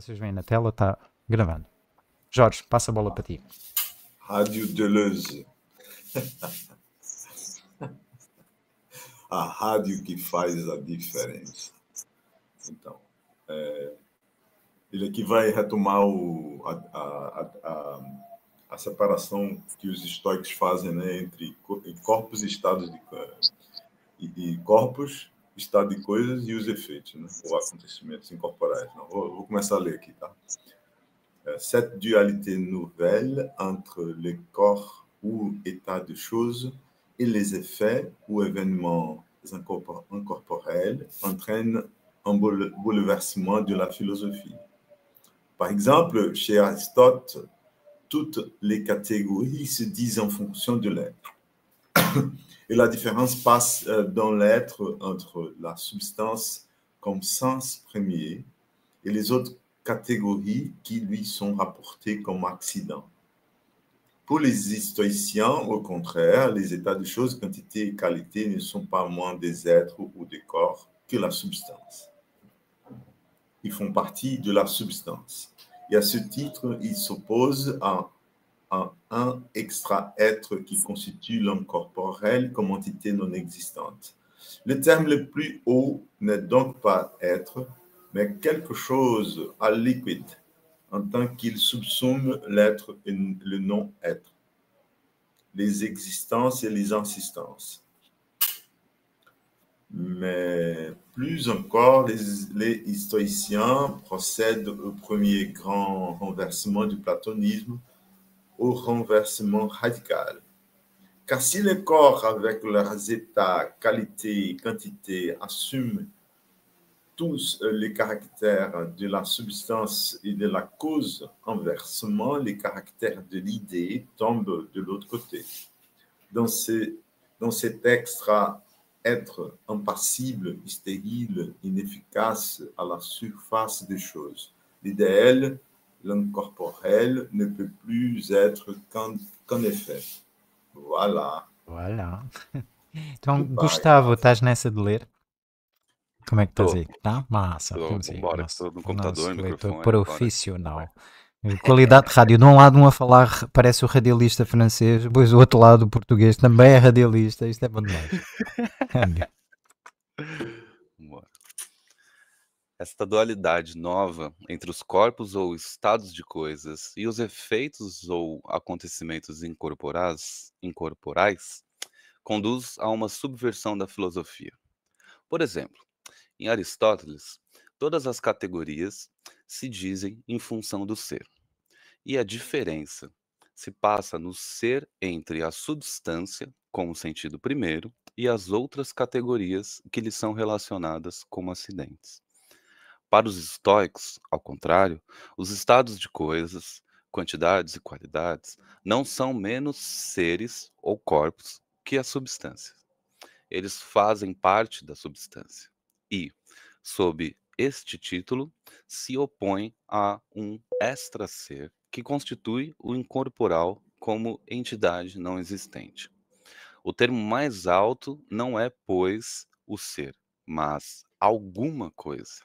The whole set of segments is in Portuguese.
Vocês veem na tela, está gravando. Jorge, passa a bola para ti. Rádio Deleuze. a rádio que faz a diferença. Então, é, ele aqui vai retomar o, a, a, a, a, separação que os estoicos fazem né, entre corpos e estados de e, e corpos, estado de coisas e os efeitos, ou acontecimentos incorporais. Não, vou, vou, começar cette dualité nouvelle entre le corps ou état de choses et les effets ou événements incorporels entraîne un bouleversement de la philosophie. Par exemple, chez Aristote, toutes les catégories se disent en fonction de l'être. Et la différence passe euh, dans l'être entre la substance comme sens premier et les autres catégories qui lui sont rapportées comme accident. Pour les stoïciens, au contraire, les états de choses, quantité et qualité ne sont pas moins des êtres ou des corps que la substance. Ils font partie de la substance. Et à ce titre, ils s'opposent à, un extra-être qui constitue l'homme corporel comme entité non existante. Le terme le plus haut n'est donc pas être, mais quelque chose à liquide, en tant qu'il subsume l'être et le non-être, les existences et les insistances. Mais plus encore, les, les procèdent au premier grand renversement du platonisme, au renversement radical. Car si les corps, avec leurs états, qualité et quantité, assument tous les caractères de la substance et de la cause, inversement, les caractères de l'idée tombent de l'autre côté. Dans, ces, dans cet extra être impassible, stérile, inefficace à la surface des choses. L'idéal, l'incorporel, ne peut plus être qu'un qu effet. Voilà. Voilà. Então, Gustavo, estás nessa de ler? Como é que estás aí? Tá? Massa. Tô, aí. embora, Nosso, estou no computador, nosso leitor agora. profissional. Qualidade de rádio. De um lado, um a falar, parece o radialista francês, depois o outro lado, o português, também é radialista. Isto é bom demais. Esta dualidade nova entre os corpos ou estados de coisas e os efeitos ou acontecimentos incorporais, incorporais conduz a uma subversão da filosofia. Por exemplo, em Aristóteles, todas as categorias se dizem em função do ser. E a diferença se passa no ser entre a substância, como sentido primeiro, e as outras categorias que lhe são relacionadas como acidentes. Para os estoicos, ao contrário, os estados de coisas, quantidades e qualidades não são menos seres ou corpos que a substância. Eles fazem parte da substância e, sob este título, se opõe a um extra-ser que constitui o incorporal como entidade não existente. O termo mais alto não é, pois, o ser, mas alguma coisa,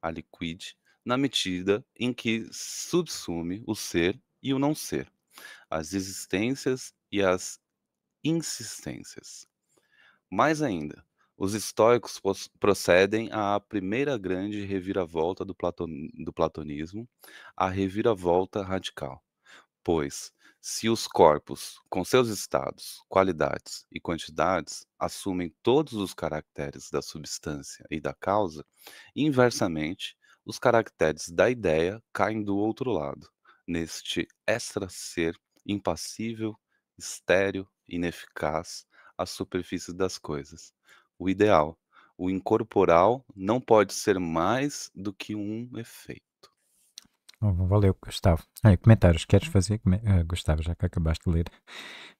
a liquide, na medida em que subsume o ser e o não ser, as existências e as insistências. Mais ainda, os estoicos procedem à primeira grande reviravolta do, platon do platonismo, a reviravolta radical. Pois, se os corpos, com seus estados, qualidades e quantidades, assumem todos os caracteres da substância e da causa, inversamente, os caracteres da ideia caem do outro lado, neste extra-ser impassível, estéril, ineficaz, às superfícies das coisas o ideal. O incorporal não pode ser mais do que um efeito. Valeu, Gustavo. Aí, comentários, queres fazer? Come... Uh, Gustavo, já que acabaste de ler.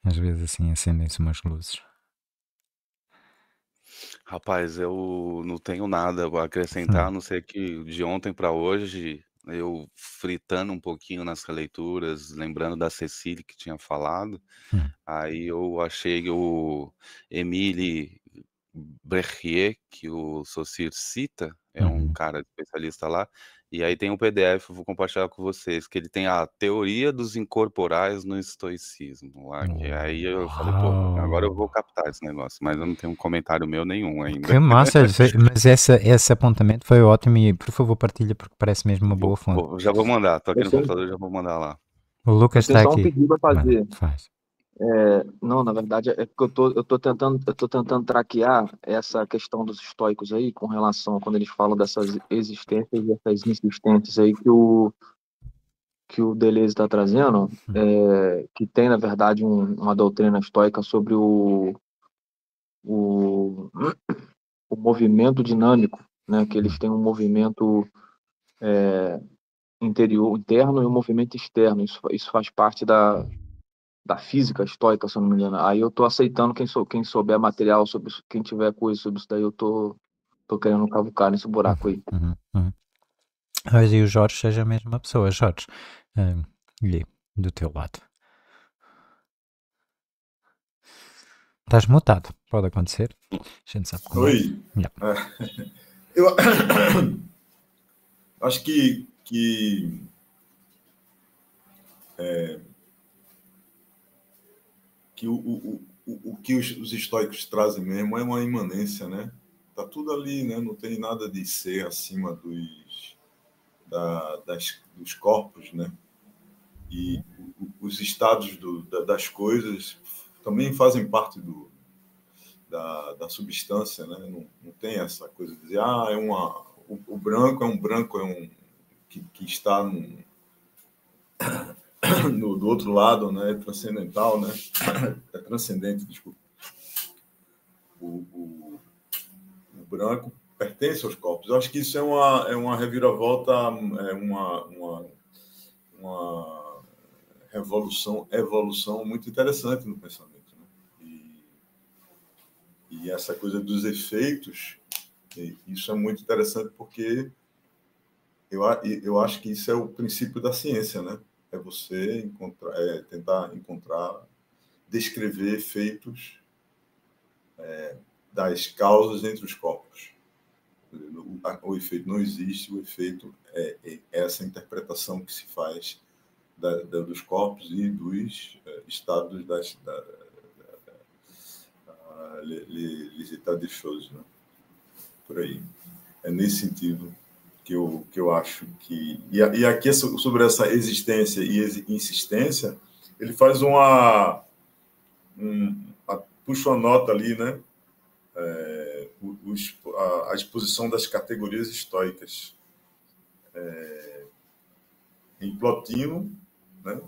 Às vezes assim acendem-se umas luzes. Rapaz, eu não tenho nada a acrescentar, a não ser que de ontem para hoje, eu fritando um pouquinho nas releituras, lembrando da Cecília que tinha falado, Hum. aí eu achei o Emile Brechier, que o Saussure cita, é um Uhum. cara especialista lá, E aí tem um PDF, eu vou compartilhar com vocês, que ele tem a teoria dos incorporais no estoicismo. Lá, e aí eu falei, pô, agora eu vou captar esse negócio, mas eu não tenho um comentário meu nenhum ainda. Que massa, mas essa, esse apontamento foi ótimo e por favor partilha porque parece mesmo uma boa fonte. já vou mandar, tô aqui no computador, já vou mandar lá. O Lucas está aqui. Um pedido a fazer. Mano, faz. É, não, na verdade é porque eu tô, eu tô tentando, eu tô tentando traquear essa questão dos estoicos aí com relação a quando eles falam dessas existências e essas insistências aí que o que o Deleuze está trazendo, é, que tem na verdade um, uma doutrina estoica sobre o, o, o movimento dinâmico, né? Que eles têm um movimento é, interior, interno e um movimento externo. Isso, isso faz parte da da física estoica, se eu não me engano. Aí eu tô aceitando quem, sou, quem souber material sobre isso, quem tiver coisa sobre isso daí, eu tô, tô querendo cavucar nesse buraco aí. Uhum, uhum. Mas e o Jorge seja a mesma pessoa, Jorge, um, do teu lado. Estás mutado, pode acontecer. A gente sabe como é. Oi. É. Eu acho que, que é, que o, o, o, o que os, os estoicos trazem mesmo é uma imanência, né? Tá tudo ali, né? Não tem nada de ser acima dos, da, das, dos corpos, né? E os estados do, das coisas também fazem parte do, da, da substância, né? Não, não tem essa coisa de dizer, ah, é uma, o, o branco é um branco, é um que, que está num, no, do outro lado, né, é transcendental, né, é transcendente, desculpa. O, o, o, branco pertence aos corpos. Eu acho que isso é uma, é uma reviravolta, é uma, uma, uma revolução, evolução muito interessante no pensamento. Né? E, e essa coisa dos efeitos, isso é muito interessante porque eu, eu acho que isso é o princípio da ciência, né? É você encontrar, é tentar encontrar, descrever efeitos é, das causas entre os corpos. O, o, efeito não existe, o efeito é, é, essa interpretação que se faz da, da, dos corpos e dos é, estados das da, da, da, choses, né? por aí. É nesse sentido que eu, que eu acho que. E, e aqui, sobre essa existência e insistência, ele faz uma. Um, puxa uma nota ali, né? É, a, a, exposição das categorias estoicas. É, em Plotino, né?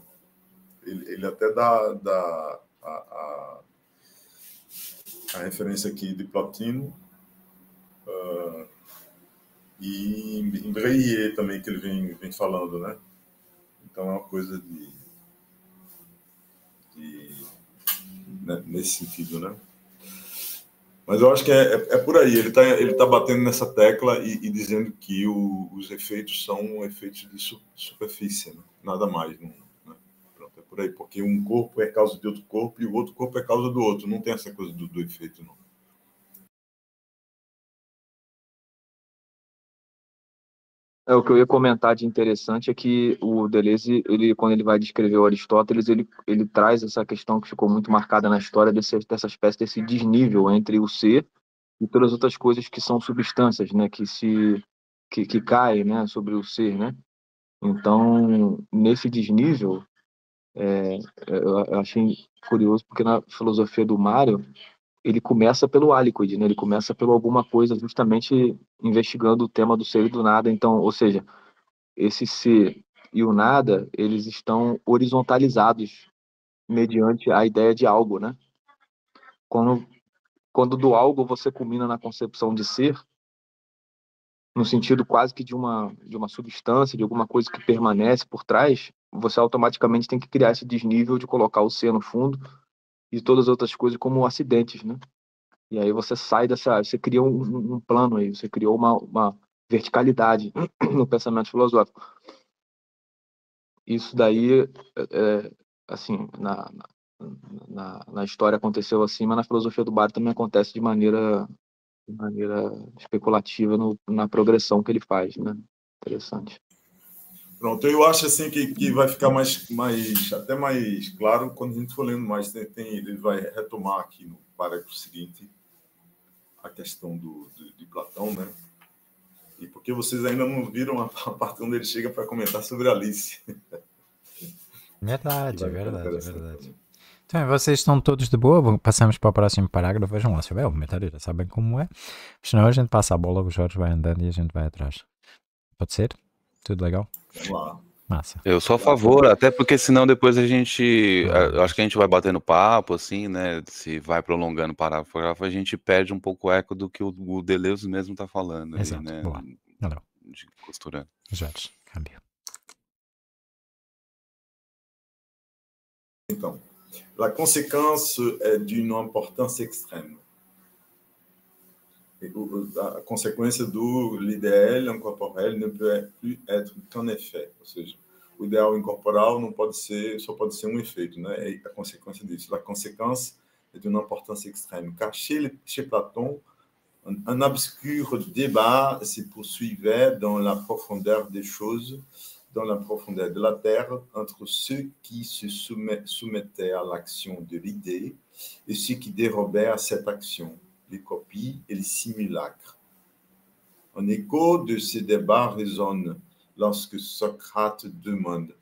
ele, ele até dá, dá a, a, a referência aqui de Plotino. Uh, e em Breyer também, que ele vem, vem falando, né? Então é uma coisa de. de né? nesse sentido, né? Mas eu acho que é, é, é por aí. Ele está ele tá batendo nessa tecla e, e dizendo que o, os efeitos são efeitos de su, superfície, né? nada mais. Não, né? Pronto, é por aí. Porque um corpo é causa de outro corpo e o outro corpo é causa do outro. Não tem essa coisa do, do efeito, não. É, o que eu ia comentar de interessante é que o Deleuze, ele, quando ele vai descrever o Aristóteles, ele, ele traz essa questão que ficou muito marcada na história desse, dessa espécie desse desnível entre o ser e todas as outras coisas que são substâncias, né, que se que, que caem, né, sobre o ser, né. Então, nesse desnível, é, eu achei curioso porque na filosofia do Mário ele começa pelo aliquid, né? Ele começa pelo alguma coisa justamente investigando o tema do ser e do nada. Então, ou seja, esse ser e o nada, eles estão horizontalizados mediante a ideia de algo, né? Quando quando do algo você culmina na concepção de ser, no sentido quase que de uma de uma substância, de alguma coisa que permanece por trás, você automaticamente tem que criar esse desnível de colocar o ser no fundo e todas as outras coisas como acidentes, né? E aí você sai dessa, você cria um, um plano aí, você criou uma, uma verticalidade no pensamento filosófico. Isso daí, é, é assim, na, na, na, história aconteceu assim, mas na filosofia do bar também acontece de maneira, de maneira especulativa no, na progressão que ele faz, né? Interessante. Pronto, eu acho assim que, que vai ficar mais, mais, até mais claro quando a gente for lendo mais. Tem, tem ele vai retomar aqui no parágrafo seguinte a questão do, do, de Platão, né? E porque vocês ainda não viram a, a parte onde ele chega para comentar sobre Alice. Verdade, verdade, verdade. Então, vocês estão todos de boa? Passamos para o próximo parágrafo. Vejam lá, se houver comentário, já sabem como é. Senão a gente passa a bola, o Jorge vai andando e a gente vai atrás. Pode ser? Tudo legal? Massa. Eu sou a favor, até porque senão depois a gente. Eu acho que a gente vai batendo papo, assim, né? Se vai prolongando o parágrafo, a gente perde um pouco o eco do que o, Deleuze mesmo está falando. Exato. Ali, né? Boa. Não, De costurando. Jorge, câmbio. Então, la conséquence est d'une importance extrême. A consequência do l'idéal incorporel ne peut plus être qu'un effet, ou seja, o ideal incorporal não pode ser, só pode ser um efeito, né? É a consequência disso. D'une importance extrême, car chez, chez Platon, un, un obscur débat se poursuivait dans la profondeur des choses, dans la profondeur de la terre, entre ceux qui se soumet, soumettaient à l'action de l'idée et ceux qui dérobaient à cette action, copies et les simulacres. En écho de ces débats résonne lorsque Socrate demande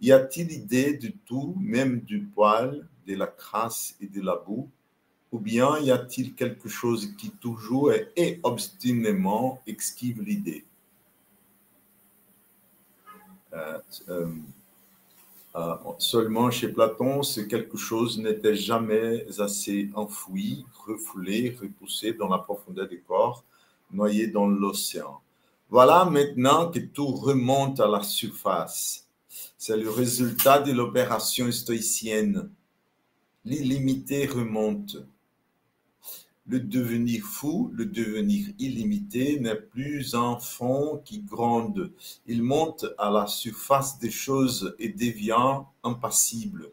Y a-t-il idée du tout, même du poil, de la crasse et de la boue? Ou bien y a-t-il quelque chose qui toujours et obstinément esquive l'idée? Euh, euh, euh, Seulement chez Platon, ce quelque chose n'était jamais assez enfoui, refoulé, repoussé dans la profondeur du corps, noyé dans l'océan. Voilà maintenant que tout remonte à la surface. C'est le résultat de l'opération stoïcienne. L'illimité remonte. Le devenir fou, le devenir illimité n'est plus un fond qui gronde. Il monte à la surface des choses et devient impassible.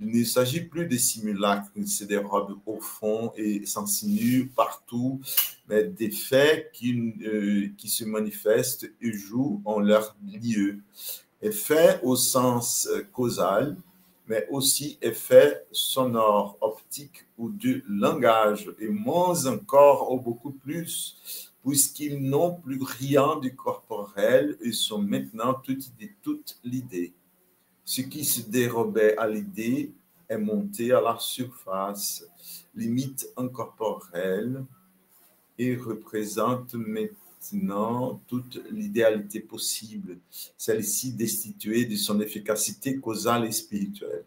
Il ne s'agit plus des simulacres qui se dérobent au fond et s'insinuent partout, mais des faits qui, euh, qui se manifestent et jouent en leur lieu. Effet au sens euh, causal, mais aussi effet sonore, optique ou de langage, et moins encore ou beaucoup plus, puisqu'ils n'ont plus rien du corporel et sont maintenant toute, toute l'idée. Ce qui se dérobait à l'idée est monté à la surface, limite incorporelle, et représente maintenant toute l'idéalité possible, celle-ci destituée de son efficacité causale et spirituelle.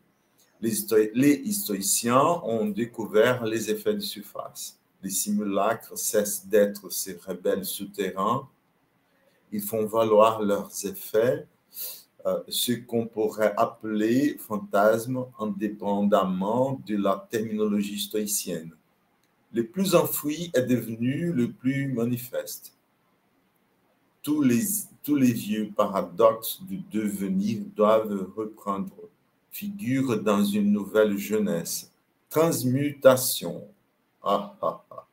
Les historiciens ont découvert les effets de surface. Les simulacres cessent d'être ces rebelles souterrains. Ils font valoir leurs effets, euh, ce qu'on pourrait appeler fantasmes indépendamment de la terminologie stoïcienne. Le plus enfoui est devenu le plus manifeste tous les, tous les vieux paradoxes du devenir doivent reprendre figure dans une nouvelle jeunesse. Transmutation. Ah, ah, ah,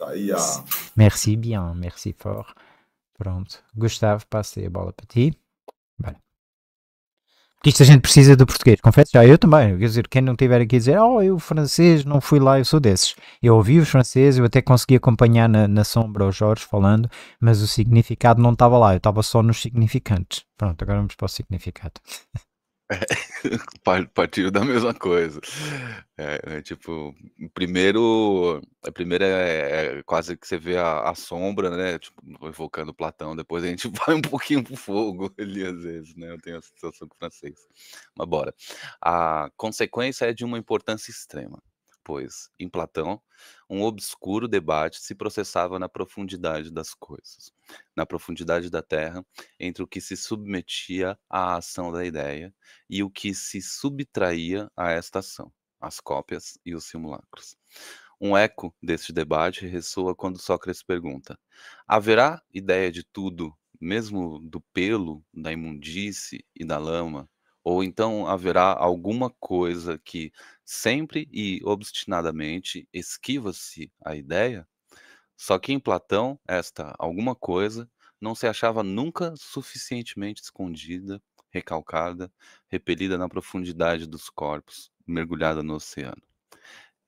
ah. Merci bien, merci fort. Pronto. Gustavo, passei a bola. Porque isto a gente precisa do português, confesso já, eu também. Quer dizer, quem não tiver aqui a dizer, oh, eu francês, não fui lá, eu sou desses. Eu ouvi os franceses, eu até consegui acompanhar na, na sombra o Jorge falando, mas o significado não estava lá, eu estava só nos significantes. Pronto, agora vamos para o significado. Par- Partiu da mesma coisa. É, é tipo, primeiro, a primeira é, é quase que você vê a, a sombra, né? Tipo, evocando Platão, depois a gente vai um pouquinho pro fogo ali às vezes, né? Eu tenho essa sensação com o francês. Mas bora. A consequência é de uma importância extrema, pois, em Platão, um obscuro debate se processava na profundidade das coisas, na profundidade da terra, entre o que se submetia à ação da ideia e o que se subtraía a esta ação, as cópias e os simulacros. Um eco deste debate ressoa quando Sócrates pergunta: haverá ideia de tudo, mesmo do pelo, da imundície e da lama? Ou então haverá alguma coisa que sempre e obstinadamente esquiva-se a ideia? Só que em Platão, esta alguma coisa não se achava nunca suficientemente escondida, recalcada, repelida na profundidade dos corpos, mergulhada no oceano.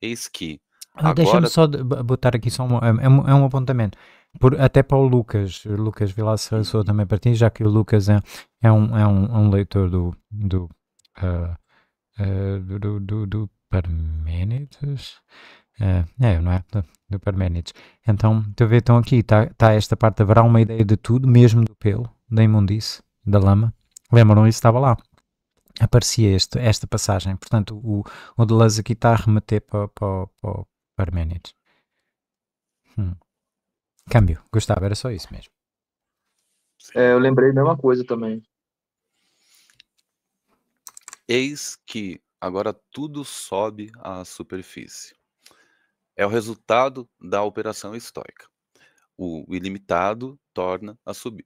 Eis que, Ah, Deixa-me agora só de- b- botar aqui só um, é, é um, é um apontamento. Por, até para o Lucas, o Lucas Vilas Serraçou também para ti, já que o Lucas é, é, um, é, um, é um leitor do, do, ah, ah, do, do, do, do Parménides. Ah, é, não é? Do, do Parménides. Então, a ver, então aqui está tá esta parte, haverá uma ideia de tudo, mesmo do pelo, da imundice, da lama. Lembram isso? Estava lá. Aparecia este, esta passagem. Portanto, o, o Deleuze aqui está a remeter para, para, para o Parménides. Hum. Câmbio. Gustavo, era só isso mesmo. É, eu lembrei a mesma coisa também. Eis que agora tudo sobe à superfície. É o resultado da operação estoica. O ilimitado torna a subir.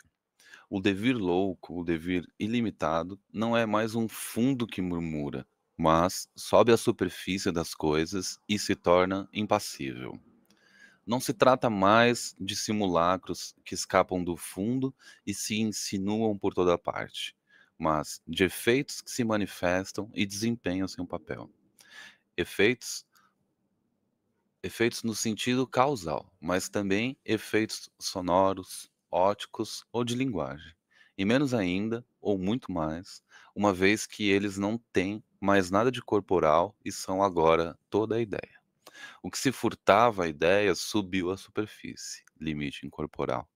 O devir louco, o devir ilimitado, não é mais um fundo que murmura, mas sobe à superfície das coisas e se torna impassível. Não se trata mais de simulacros que escapam do fundo e se insinuam por toda parte mas de efeitos que se manifestam e desempenham seu papel. Efeitos efeitos no sentido causal, mas também efeitos sonoros, óticos ou de linguagem. E menos ainda, ou muito mais, uma vez que eles não têm mais nada de corporal e são agora toda a ideia. O que se furtava a ideia subiu à superfície, limite incorporal,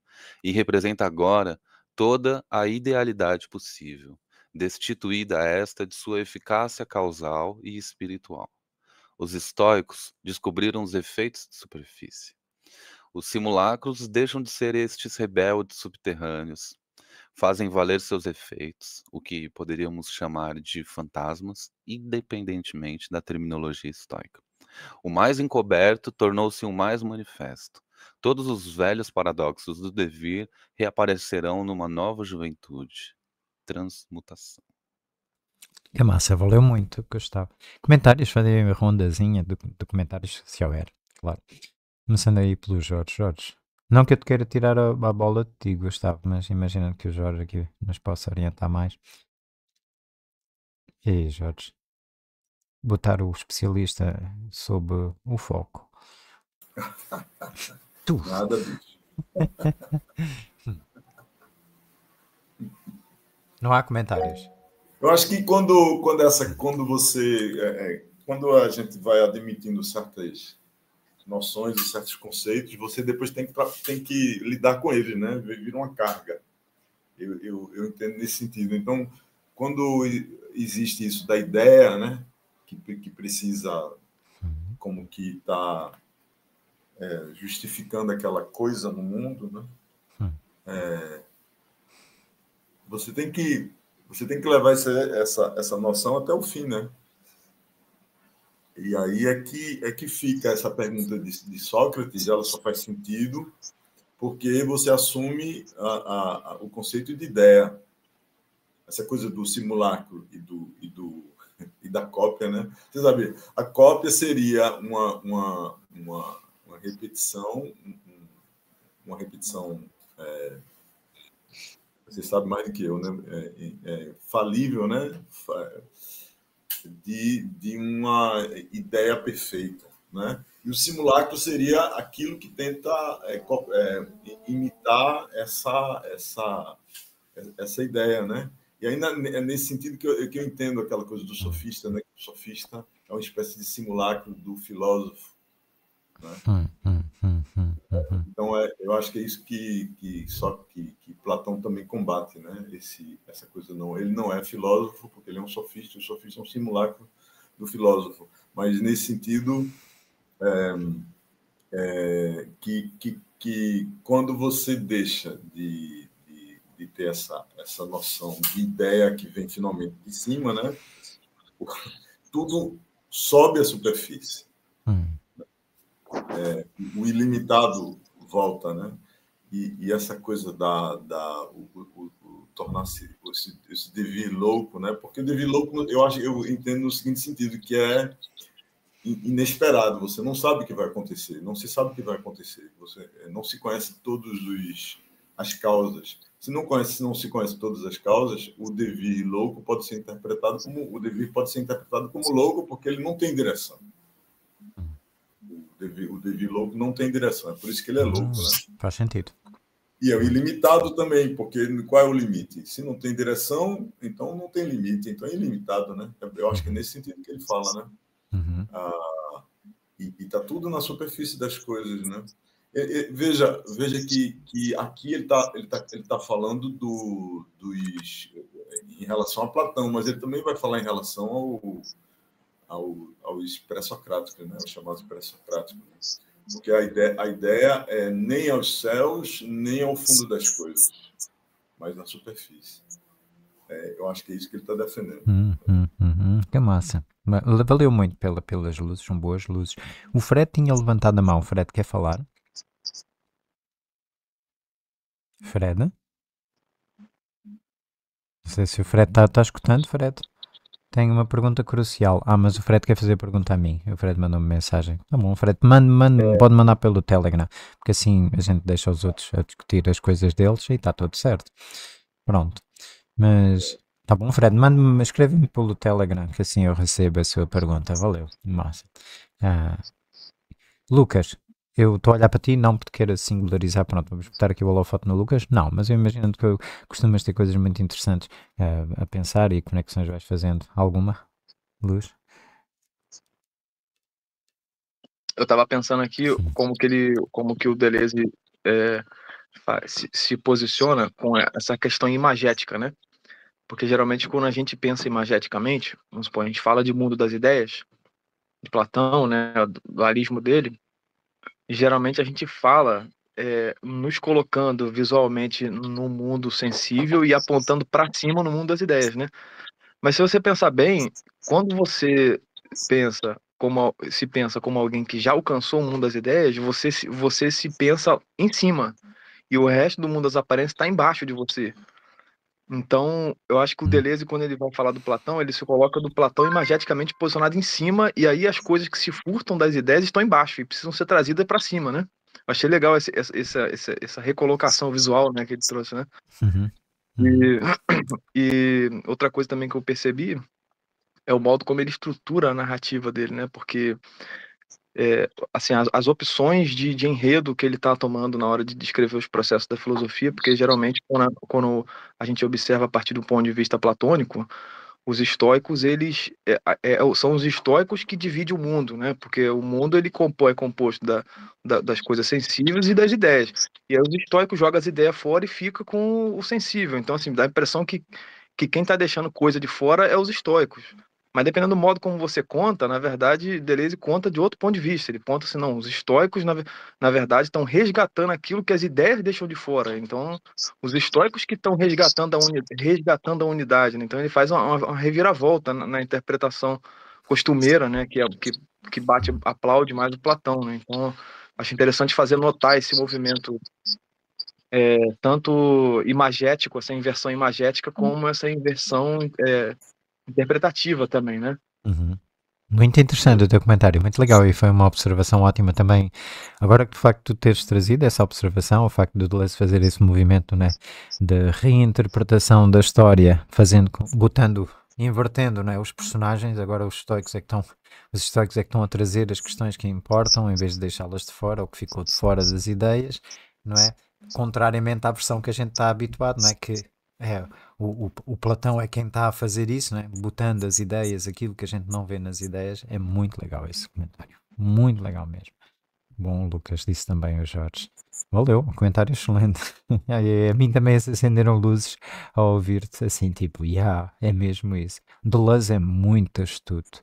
e representa agora toda a idealidade possível, destituída esta de sua eficácia causal e espiritual. Os estoicos descobriram os efeitos de superfície. Os simulacros deixam de ser estes rebeldes subterrâneos, fazem valer seus efeitos, o que poderíamos chamar de fantasmas, independentemente da terminologia estoica. O mais encoberto tornou-se o mais manifesto. Todos os velhos paradoxos do devir reaparecerão numa nova juventude. Transmutação. Que massa, valeu muito, Gustavo. Comentários, fazer a rondazinha de, de comentários, se houver, claro. Começando aí pelo Jorge. Jorge, não que eu te queira tirar a, a bola de ti, Gustavo, mas imagina que o Jorge aqui nos possa orientar mais. E aí, Jorge? Botar o especialista sob o foco. Tu. Nada disso. Não há comentários. Eu acho que quando, quando, essa, quando você. é, é, quando a gente vai admitindo certas noções e certos conceitos, você depois tem que, tem que lidar com eles, né? Vira uma carga. Eu, eu, eu entendo nesse sentido. Então, quando existe isso da ideia, né? Que, que precisa, como que está justificando aquela coisa no mundo, né? É, você tem que você tem que levar essa, essa, essa noção até o fim, né? E aí é que, é que fica essa pergunta de, de Sócrates, ela só faz sentido porque você assume a, a, a- o conceito de ideia. Essa coisa do simulacro e, do, e, do, e da cópia, né? Você sabe, a cópia seria uma, uma, uma, uma repetição, um- um- uma repetição é, você sabe mais do que eu, né? É, é, falível, né? De, de uma ideia perfeita, né? E o simulacro seria aquilo que tenta é, é, imitar essa, essa, essa ideia, né? E ainda é nesse sentido que eu, que eu entendo aquela coisa do sofista, né? O sofista é uma espécie de simulacro do filósofo. Hum, hum, hum, hum. Então, é, eu acho que é isso que, que só que, que Platão também combate, né? Esse, essa coisa não. Ele não é filósofo porque ele é um sofista. O sofista é um simulacro do filósofo. Mas nesse sentido, é, é, que, que, que quando você deixa de, de, ter essa, essa noção de ideia que vem finalmente de cima, né? Tudo sobe à superfície Hum. o ilimitado volta, né? E, e essa coisa da, da o, o, o tornar-se esse, esse devir louco, né? Porque o devir louco, eu acho, eu entendo no seguinte sentido, que é in- inesperado. Você não sabe o que vai acontecer, não se sabe o que vai acontecer. Você eh, não se conhece todos os as causas. Se não, conhece, se não se conhece todas as causas, o devir louco pode ser interpretado como o devir pode ser interpretado como louco porque ele não tem direção. O devir, o devir louco não tem direção, é por isso que ele é louco. Né? Faz sentido. E é ilimitado também, porque qual é o limite? Se não tem direção, então não tem limite, então é ilimitado, né? Eu acho que é nesse sentido que ele fala, né? Uhum. Ah, e está tudo na superfície das coisas, né? Veja, veja que, que aqui ele está ele tá, ele tá falando do, dos, em relação a Platão, mas ele também vai falar em relação ao, ao, ao pré-socrático, né? o chamado pré-socrático. Né? Porque a ideia, a ideia é nem aos céus, nem ao fundo das coisas, mas na superfície. É, eu acho que é isso que ele está defendendo. Hum, hum, hum, hum, que massa. Valeu muito pela, pelas luzes, são boas luzes. O Fred tinha levantado a mão. Fred quer falar? Fred? Não sei se o Fred está tá escutando, Fred. Tenho uma pergunta crucial. Ah, mas o Fred quer fazer pergunta a mim. O Fred mandou-me mensagem. Tá bom, Fred, manda, manda, é. pode mandar pelo Telegram, porque assim a gente deixa os outros a discutir as coisas deles e está tudo certo. Pronto. Mas tá bom, Fred, manda-me, escreve-me pelo Telegram, que assim eu recebo a sua pergunta. Valeu, massa. Ah, Lucas, eu estou a olhar para ti, não porque queira singularizar, pronto, vamos botar aqui o holofote no Lucas, não, mas eu imagino que eu costumas ter coisas muito interessantes uh, a pensar e conexões vais fazendo. Alguma? Luz? Eu estava pensando aqui Sim. como que ele, como que o Deleuze é, se, se posiciona com essa questão imagética, né? Porque geralmente quando a gente pensa imageticamente, vamos supor, a gente fala de mundo das ideias, de Platão, né, do dualismo dele, geralmente a gente fala é, nos colocando visualmente no mundo sensível e apontando para cima no mundo das ideias, né? Mas se você pensar bem, quando você pensa como se pensa como alguém que já alcançou o mundo das ideias, você você se pensa em cima e o resto do mundo das aparências está embaixo de você. Então, eu acho que o Deleuze, quando ele vai falar do Platão, ele se coloca do Platão imageticamente posicionado em cima, e aí as coisas que se furtam das ideias estão embaixo e precisam ser trazidas para cima, né? Eu achei legal esse, essa, essa, essa recolocação visual né, que ele trouxe, né? Uhum. E, e outra coisa também que eu percebi é o modo como ele estrutura a narrativa dele, né? Porque é, assim, as, as, opções de, de enredo que ele está tomando na hora de descrever os processos da filosofia, porque geralmente quando a, quando a gente observa a partir do ponto de vista platônico, os estoicos eles é, é, são os estoicos que dividem o mundo, né? Porque o mundo ele compõe, é composto da, da, das coisas sensíveis e das ideias. E aí os estoicos jogam as ideias fora e fica com o sensível. Então assim dá a impressão que que quem está deixando coisa de fora é os estoicos. Mas dependendo do modo como você conta, na verdade, Deleuze conta de outro ponto de vista. Ele conta assim, não, os estoicos, na, na verdade, estão resgatando aquilo que as ideias deixam de fora. Então, os estoicos que estão resgatando a, resgatando a unidade. Né? Então, ele faz uma, uma reviravolta na, na, interpretação costumeira, né? que, é, que, que bate, aplaude mais o Platão. Né? Então, acho interessante fazer notar esse movimento é, tanto imagético, essa inversão imagética, como essa inversão é, interpretativa também, né? Uhum. Muito interessante o teu comentário, muito legal e foi uma observação ótima também. Agora que de facto tu teres trazido essa observação, o facto de Deleuze fazer esse movimento né, de reinterpretação da história, fazendo, botando, invertendo né, os personagens, agora os estoicos é que estão os estoicos é que estão a trazer as questões que importam em vez de deixá-las de fora, ou que ficou de fora das ideias, não é? Contrariamente à versão que a gente está habituado, não é? Que é, o, o, o, Platão é quem está a fazer isso, né? botando as ideias, aquilo que a gente não vê nas ideias. É muito legal esse comentário. Muito legal mesmo. Bom, Lucas disse também o Jorge. Valeu, um comentário excelente. a mim também se acenderam luzes ao ouvir-te assim, tipo, yeah, é mesmo isso. Deleuze é muito astuto.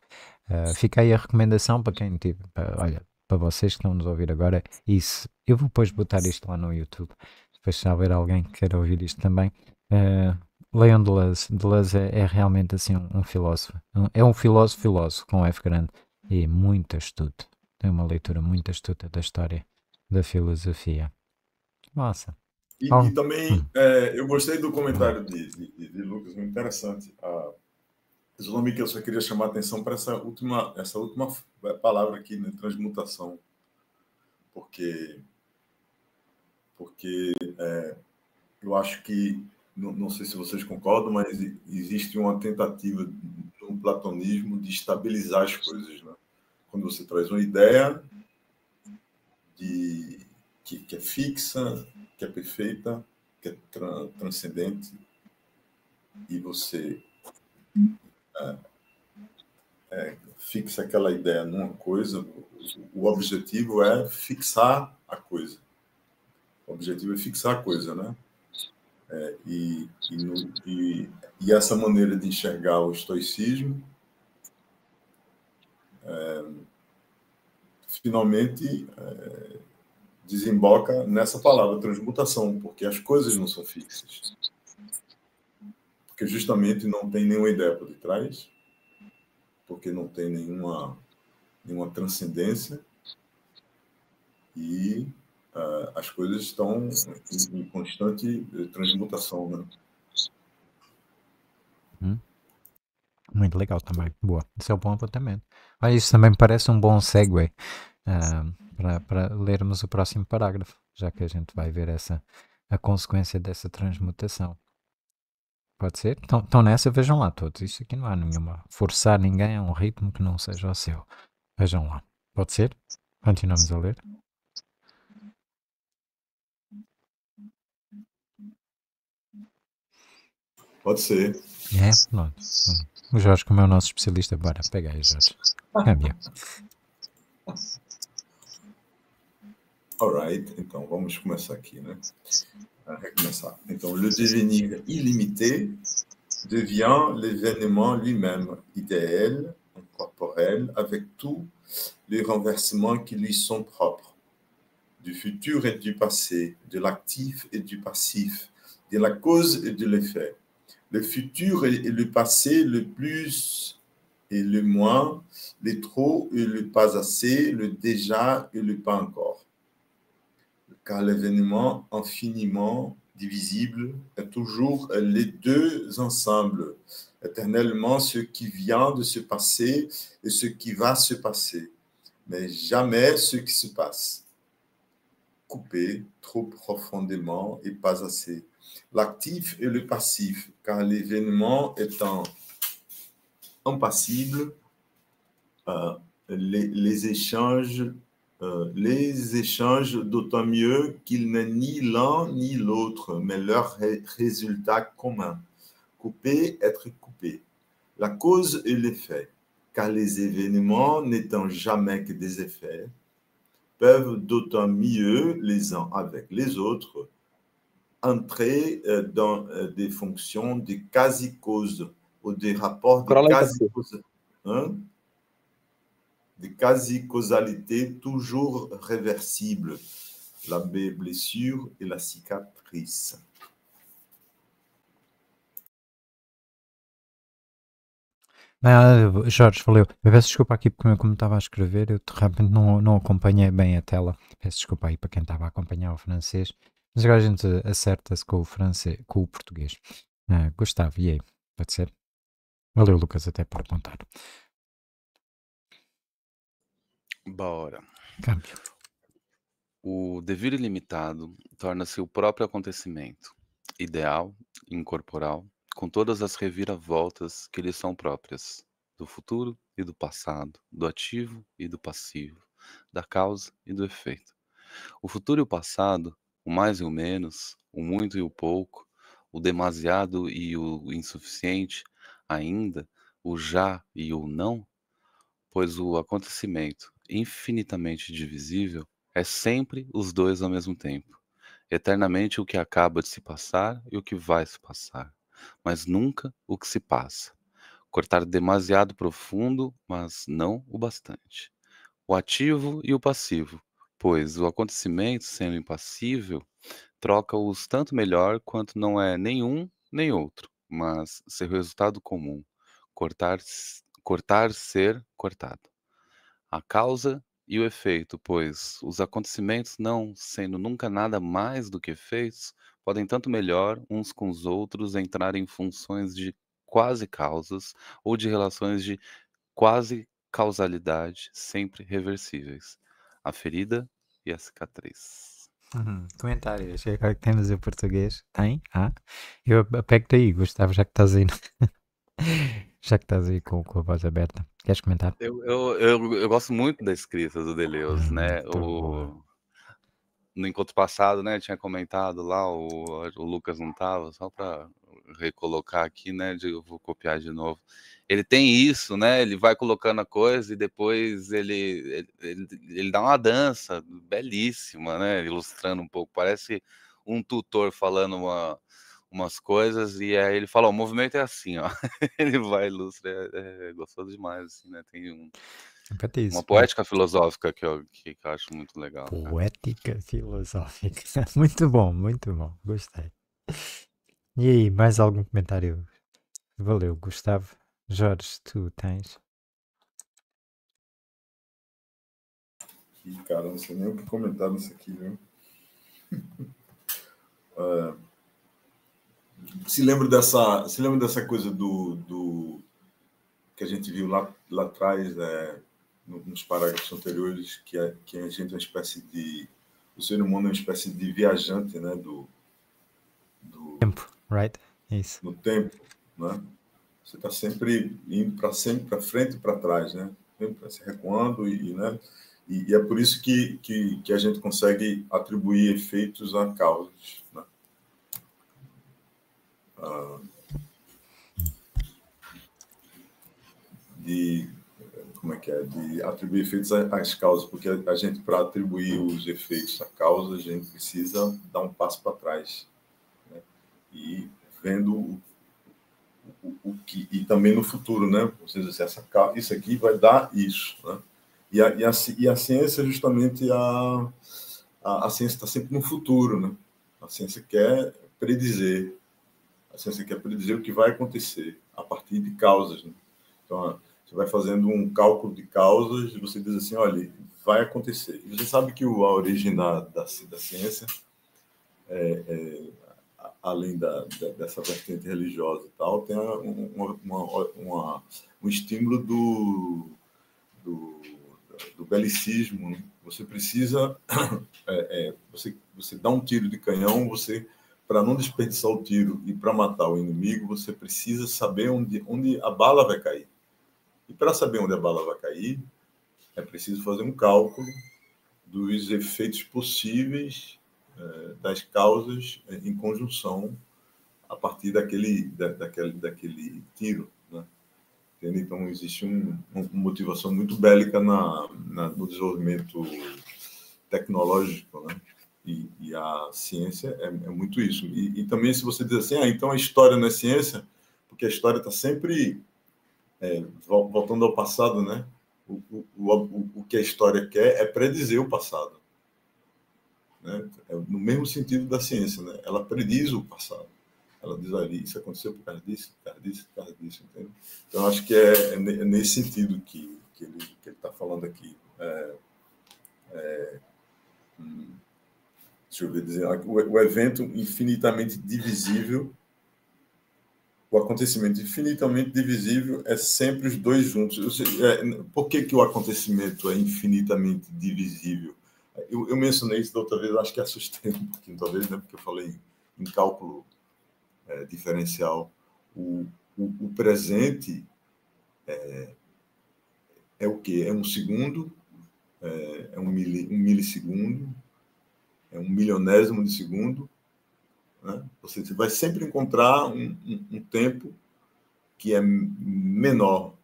Uh, fica aí a recomendação para quem tipo, olha, para vocês que estão nos ouvir agora, isso, eu vou depois botar isto lá no YouTube. Depois se houver alguém que queira ouvir isto também, Uh, Leon Deleuze, Deleuze é, é realmente assim um, um filósofo. é um filósofo filósofo com F grande e muito astuto. Tem uma leitura muito astuta da história da filosofia. Nossa. E, e também hum. é, eu gostei do comentário de, de, de Lucas, muito interessante. Ah, que eu só queria chamar a atenção para essa última, essa última palavra aqui, né, transmutação, porque porque é, eu acho que, não, não sei se vocês concordam, mas existe uma tentativa no platonismo de estabilizar as coisas. Né? Quando você traz uma ideia de, que, que é fixa, que é perfeita, que é tra transcendente, e você é, é, fixa aquela ideia numa coisa, o objetivo é fixar a coisa. O objetivo é fixar a coisa, né? É, e, e, no, e, e, essa maneira de enxergar o estoicismo é, finalmente é, desemboca nessa palavra transmutação, porque as coisas não são fixas. Porque justamente não tem nenhuma ideia por detrás, porque não tem nenhuma, nenhuma transcendência e as coisas estão em, constante transmutação, né? Hum. Muito legal também. Boa. Esse é o bom apontamento. Mas isso também parece um bom segue uh, para lermos o próximo parágrafo, já que a gente vai ver essa a consequência dessa transmutação. Pode ser? Então, então nessa, vejam lá todos. Isso aqui não há nenhuma. Forçar ninguém a um ritmo que não seja o seu. Vejam lá. Pode ser? Continuamos a ler. Pode ser. É, pronto. O Jorge, como é o nosso especialista, bora, pega aí, Jorge. Cambia. Alright, então vamos começar aqui, né? recomeçar. Então, le devenir illimité devient l'événement lui-même, idéal, corporel, avec tous les renversements qui lui sont propres, du futur et du passé, de l'actif et du passif, de la cause et de l'effet. Le futur et le passé, le plus et le moins, le trop et le pas assez, le déjà et le pas encore. Car l'événement infiniment divisible est toujours les deux ensembles, éternellement ce qui vient de se passer et ce qui va se passer, mais jamais ce qui se passe. Coupé trop profondément et pas assez. L'actif et le passif, car l'événement étant impassible, euh, les, échanges, euh, les échanges d'autant mieux qu'il n'est ni l'un ni l'autre, mais leur ré résultat commun. Couper, être coupé. La cause et l'effet, car les événements n'étant jamais que des effets, peuvent d'autant mieux les uns avec les autres entrer euh, dans euh, des fonctions de quasi-cause ou des rapports de quasi-causalité hein? de quasi toujours réversibles, la blessure et la cicatrice. Ah, Jorge, valeu. Eu peço desculpa aqui porque como estava a escrever, eu de repente não, não acompanhei bem a tela. Peço desculpa aí para quem estava a acompanhar o francês. Mas agora a gente acerta-se com o francês, com o português. Ah, Gustavo, e aí? Pode ser? Valeu, Lucas, até por apontar. Bora. Câmbio. O devir ilimitado torna-se o próprio acontecimento, ideal, incorporal, com todas as reviravoltas que lhe são próprias, do futuro e do passado, do ativo e do passivo, da causa e do efeito. O futuro e o passado, o mais e o menos, o muito e o pouco, o demasiado e o insuficiente, ainda, o já e o não, pois o acontecimento, infinitamente divisível, é sempre os dois ao mesmo tempo, eternamente o que acaba de se passar e o que vai se passar mas nunca o que se passa. Cortar demasiado profundo, mas não o bastante. O ativo e o passivo, pois o acontecimento, sendo impassível, troca-os tanto melhor quanto não é nenhum nem outro, mas seu resultado comum, cortar, cortar ser cortado. A causa e o efeito, pois os acontecimentos, não sendo nunca nada mais do que efeitos, podem tanto melhor uns com os outros entrar em funções de quase causas ou de relações de quase causalidade sempre reversíveis. A ferida e a cicatriz. Uhum. Comentários. Agora que temos o português. Tem? Ah. Eu apego-te aí, Gustavo, já que estás aí. já que estás aí com, com a voz aberta. Queres comentar? Eu, eu, eu, eu gosto muito da escrita do Deleuze, Hum, né? O, no encontro passado, né? Tinha comentado lá, o, o Lucas não estava, só para recolocar aqui, né? de- Eu vou copiar de novo. Ele tem isso, né? Ele vai colocando a coisa e depois ele, ele, ele, dá uma dança belíssima, né? Ilustrando um pouco. Parece um tutor falando uma, umas coisas e aí ele fala: "Ó, o movimento é assim, ó. Ele vai ilustra, é, é gostoso demais, assim, né? Tem um- uma poética filosófica que eu, que, eu acho muito legal. cara. Poética filosófica. Muito bom, muito bom. Gostei. E aí, mais algum comentário? Valeu, Gustavo. Jorge, tu tens? Ih, cara, não sei nem o que comentar nisso aqui, viu? É, se lembra dessa, se lembra dessa coisa do, do que a gente viu lá, lá atrás, é, no- nos parágrafos anteriores, que, é, que a gente é uma espécie de. O ser humano é uma espécie de viajante né, do, do, Tempo, right? Isso. no tempo, né? Você está sempre indo para sempre para frente e para trás, né? Sempre se recuando e, né? E, e é por isso que, que, que a gente consegue atribuir efeitos a causas, né? Ah, de como é que é de atribuir efeitos às causas, porque a gente para atribuir os efeitos à causa a gente precisa dar um passo para trás? E vendo o, o, o que e também no futuro, né? Seja, se essa isso aqui vai dar isso, né? E a, e a, e a ciência justamente a a, a ciência está sempre no futuro, né? A ciência quer predizer, a ciência quer predizer o que vai acontecer a partir de causas. Né? Então, você vai fazendo um cálculo de causas e você diz assim, olha, vai acontecer. E você sabe que o- a origem da, da, da ciência, é, é, além da, dessa vertente religiosa e tal, tem um- uma, uma, uma- um estímulo do, do, do belicismo. né? Você precisa, é, é, você, você dá um tiro de canhão, você para não desperdiçar o tiro e para matar o inimigo, você precisa saber onde, onde a bala vai cair. E para saber onde a bala vai cair, é preciso fazer um cálculo dos efeitos possíveis das causas eh, em conjunção a partir daquele, da, daquele, daquele tiro. Né? Então, existe um, uma motivação muito bélica na, na, no desenvolvimento tecnológico, né? E, e a ciência é, é muito isso. E, e, também, se você diz assim, ah, então a história não é ciência, porque a história está sempre é, voltando ao passado, né? O, o, o, o que a história quer é predizer o passado. Né? É no mesmo sentido da ciência, né? Ela prediz o passado. Ela diz ali, isso aconteceu por causa disso, por causa disso, por causa disso, entende? Então, acho que é, é nesse sentido que, que ele está falando aqui. É, é, hum, deixa eu ver dizer, o, o evento infinitamente divisível o acontecimento infinitamente divisível é sempre os dois juntos. É, por que, que o acontecimento é infinitamente divisível? Eu, eu mencionei isso da outra vez, acho que assustei um pouquinho, talvez, né? porque eu falei em cálculo é, diferencial. O, o, o presente é, é, o quê? É um segundo, é, é um, mili, um milissegundo, é um milionésimo de segundo, né? Você vai sempre encontrar um, um, um, tempo que é menor.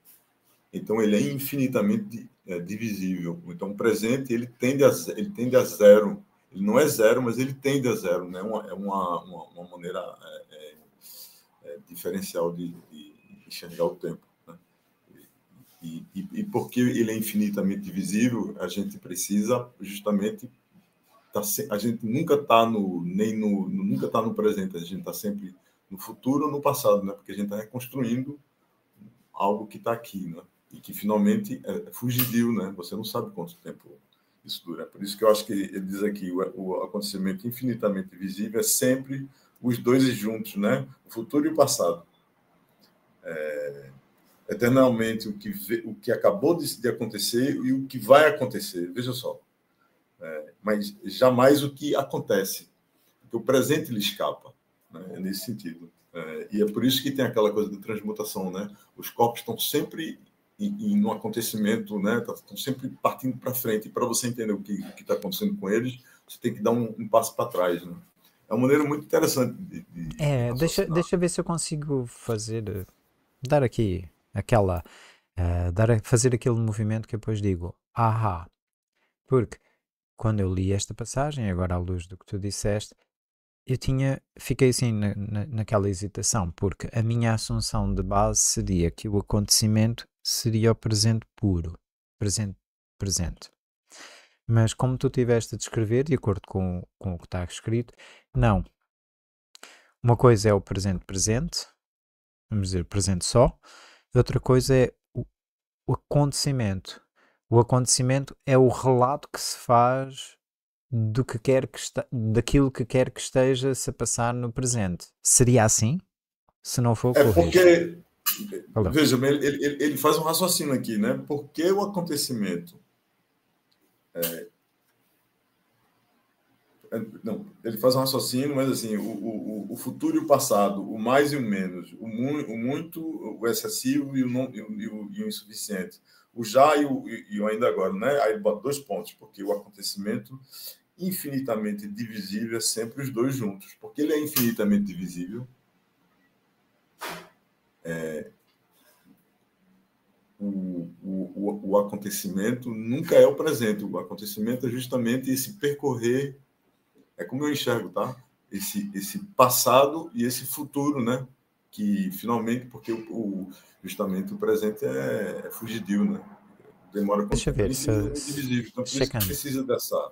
Então, ele é infinitamente é, divisível. Então, o presente ele tende, a, ele tende a zero. Ele não é zero, mas ele tende a zero. Né? Uma, é uma, uma, uma maneira é, é, diferencial de, de, enxergar o tempo. Né? E, e, e porque ele é infinitamente divisível, a gente precisa justamente Tá, a gente nunca está no nem no nunca está no presente a gente está sempre no futuro ou no passado né porque a gente está reconstruindo algo que está aqui né e que finalmente é fugidio né você não sabe quanto tempo isso dura por isso que eu acho que ele diz aqui o, o acontecimento infinitamente visível é sempre os dois juntos né o futuro e o passado é, eternamente o que o que acabou de, de acontecer e o que vai acontecer veja só é, mas jamais o que acontece. Porque o presente lhe escapa, né? é nesse sentido. É, e é por isso que tem aquela coisa de transmutação, né? Os corpos estão sempre em um acontecimento, né? Estão tá, sempre partindo para frente. E para você entender o que está acontecendo com eles, você tem que dar um, um passo para trás, né? É uma maneira muito interessante de. de é, deixa, deixa ver se eu consigo fazer. Dar aqui aquela. Uh, dar, fazer aquele movimento que eu depois digo. Ahá. Porque quando eu li esta passagem, agora à luz do que tu disseste, eu tinha, fiquei assim na, na, naquela hesitação, porque a minha assunção de base seria que o acontecimento seria o presente puro, presente, presente. Mas como tu tiveste a descrever, de acordo com, com o que está escrito, não. Uma coisa é o presente presente, vamos dizer presente só, outra coisa é o, o acontecimento. O acontecimento é o relato que se faz do que quer que está, daquilo que quer que esteja se a passar no presente. Seria assim? Se não for, é porque veja, ele, ele, ele, faz um raciocínio aqui, né? Porque o acontecimento é, é, não, ele faz um raciocínio, mas assim, o, o, o futuro e o passado, o mais e o menos, o, mu, o muito, o excessivo e o, não, e o, e o insuficiente, o já e o, e o ainda agora, né? Aí ele bota dois pontos, porque o acontecimento infinitamente divisível é sempre os dois juntos, porque ele é infinitamente divisível. É, o, o, o acontecimento nunca é o presente, o acontecimento é justamente esse percorrer, é como eu enxergo, tá? Esse, esse passado e esse futuro, né? Que finalmente, porque o, o justamente o presente é, é fugidio, né? Demora Deixa eu ver, se, é divisível. Então, precisa dessa,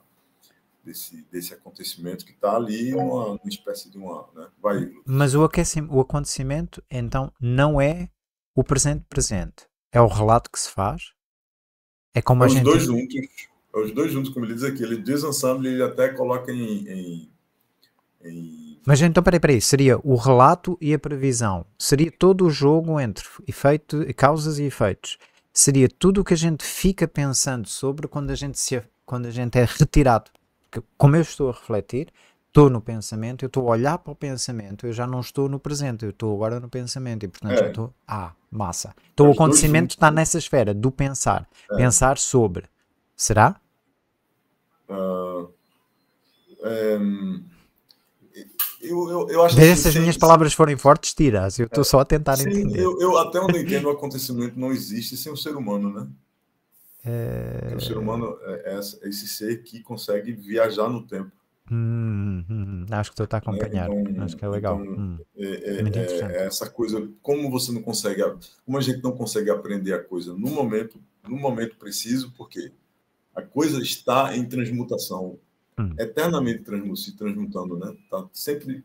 desse, desse acontecimento que está ali, uma, uma, espécie de uma. Né? Vai, Mas o, o acontecimento, então, não é o presente presente é o relato que se faz? É como é a os gente. Dois juntos, é os dois juntos, como ele diz aqui. Ele diz ensemble, ele até coloca em, em, em. Mas então, peraí, peraí. Seria o relato e a previsão. Seria todo o jogo entre efeito, causas e efeitos. Seria tudo o que a gente fica pensando sobre quando a gente, se, quando a gente é retirado. Como eu estou a refletir, estou no pensamento, eu estou a olhar para o pensamento, eu já não estou no presente, eu estou agora no pensamento e portanto é. estou. Ah, massa. Então Mas o acontecimento está nessa esfera do pensar. É. Pensar sobre. Será? Uh, um, eu, eu, eu acho Desde as minhas palavras forem fortes, tiras. Eu estou é, só a tentar sim, entender. Eu, eu, até onde entendo, o acontecimento não existe sem o ser humano, né? É... O ser humano é, é esse ser que consegue viajar no tempo. Hum, hum, hum, acho que tu está a acompanhar. Então, acho que é legal. Então, hum. é, é, é, é, essa coisa, como você não consegue, como a gente não consegue aprender a coisa no momento, no momento preciso, porque a coisa está em transmutação, hum. eternamente se transmutando, né? Tá sempre.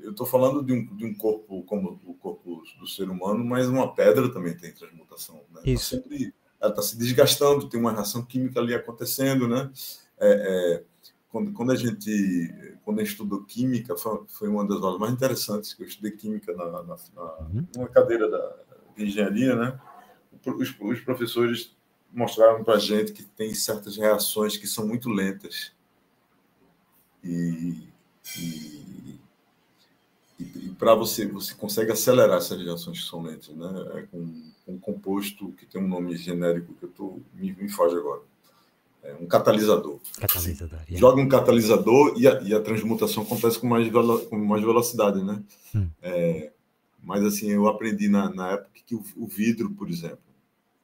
Eu estou falando de um, de um corpo como o corpo do ser humano, mas uma pedra também tem transmutação. Né? Tá Isso. Tá sempre, ela está se desgastando, tem uma reação química ali acontecendo, né? É, é, quando, quando a gente quando estudou química foi, foi uma das aulas mais interessantes que eu estudei química na, na, na uhum. cadeira da, de engenharia né os, os professores mostraram para a gente que tem certas reações que são muito lentas e, e, e, para você você consegue acelerar essas reações que são lentas né é com, com um composto que tem um nome genérico que eu tô me, me foge agora é um catalisador. Catalisador. Yeah. Joga um catalisador e a, e a transmutação acontece com mais, velo, com mais velocidade, né? Hum. É, mas assim, eu aprendi na, na época que o, o, vidro, por exemplo,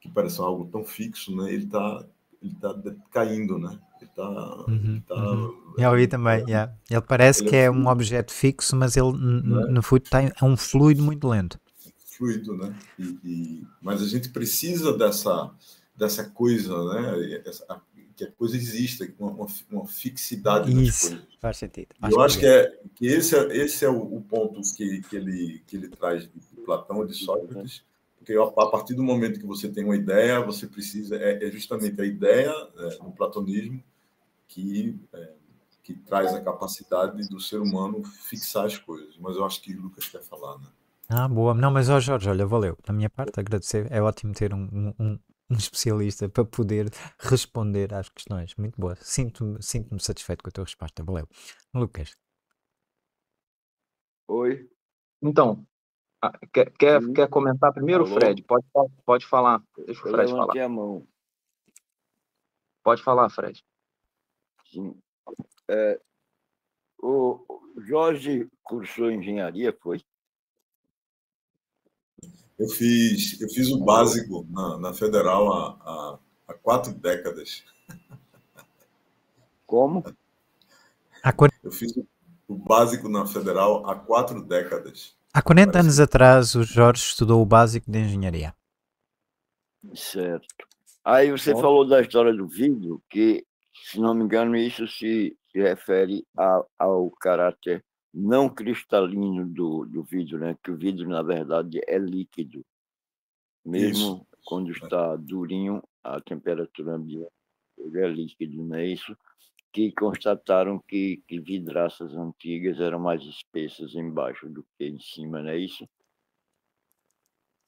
que parece algo tão fixo, né? Ele está ele tá caindo, né? Ele está. Uhum, tá, uhum. Eu ouvi também, é, yeah. Ele parece ele que é, é um objeto fixo, mas ele né? no fundo tá, é um fluido muito lento. Fluido, né? E, e, mas a gente precisa dessa, dessa coisa, né? Essa, que a coisa exista, uma, uma fixidade Isso, coisas. Faz sentido. Acho eu acho que, é, que esse é, esse é o, o ponto que, que, ele, que ele traz de Platão e de Sócrates, porque a partir do momento que você tem uma ideia, você precisa. É, é justamente a ideia é, no platonismo que, é, que traz a capacidade do ser humano fixar as coisas. Mas eu acho que o Lucas quer falar, né? Ah, boa. Não, mas ó, Jorge, olha, valeu. Da minha parte, agradecer. É ótimo ter um, um, um especialista para poder responder às questões. Muito boa. Sinto-me sinto satisfeito com a tua resposta. Valeu. Lucas. Oi. Então, quer, quer, quer comentar primeiro, Alô? Fred? Pode, pode falar. Deixa o Fred falar. a mão. Pode falar, Fred. Sim. É, o Jorge cursou engenharia, foi? Eu fiz, eu fiz o básico na, na Federal há, há, há quatro décadas. Como? Eu fiz o básico na Federal há quatro décadas. Há 40 Parece- anos atrás, o Jorge estudou o básico de engenharia. Certo. Aí você Bom. falou da história do vidro, que, se não me engano, isso se, se refere a- ao caráter não cristalino do, do vidro, né? Que o vidro, na verdade, é líquido. Mesmo Isso. quando está durinho, a temperatura ambiente ele é líquido, não é isso? Que constataram que, que vidraças antigas eram mais espessas embaixo do que em cima, não é isso?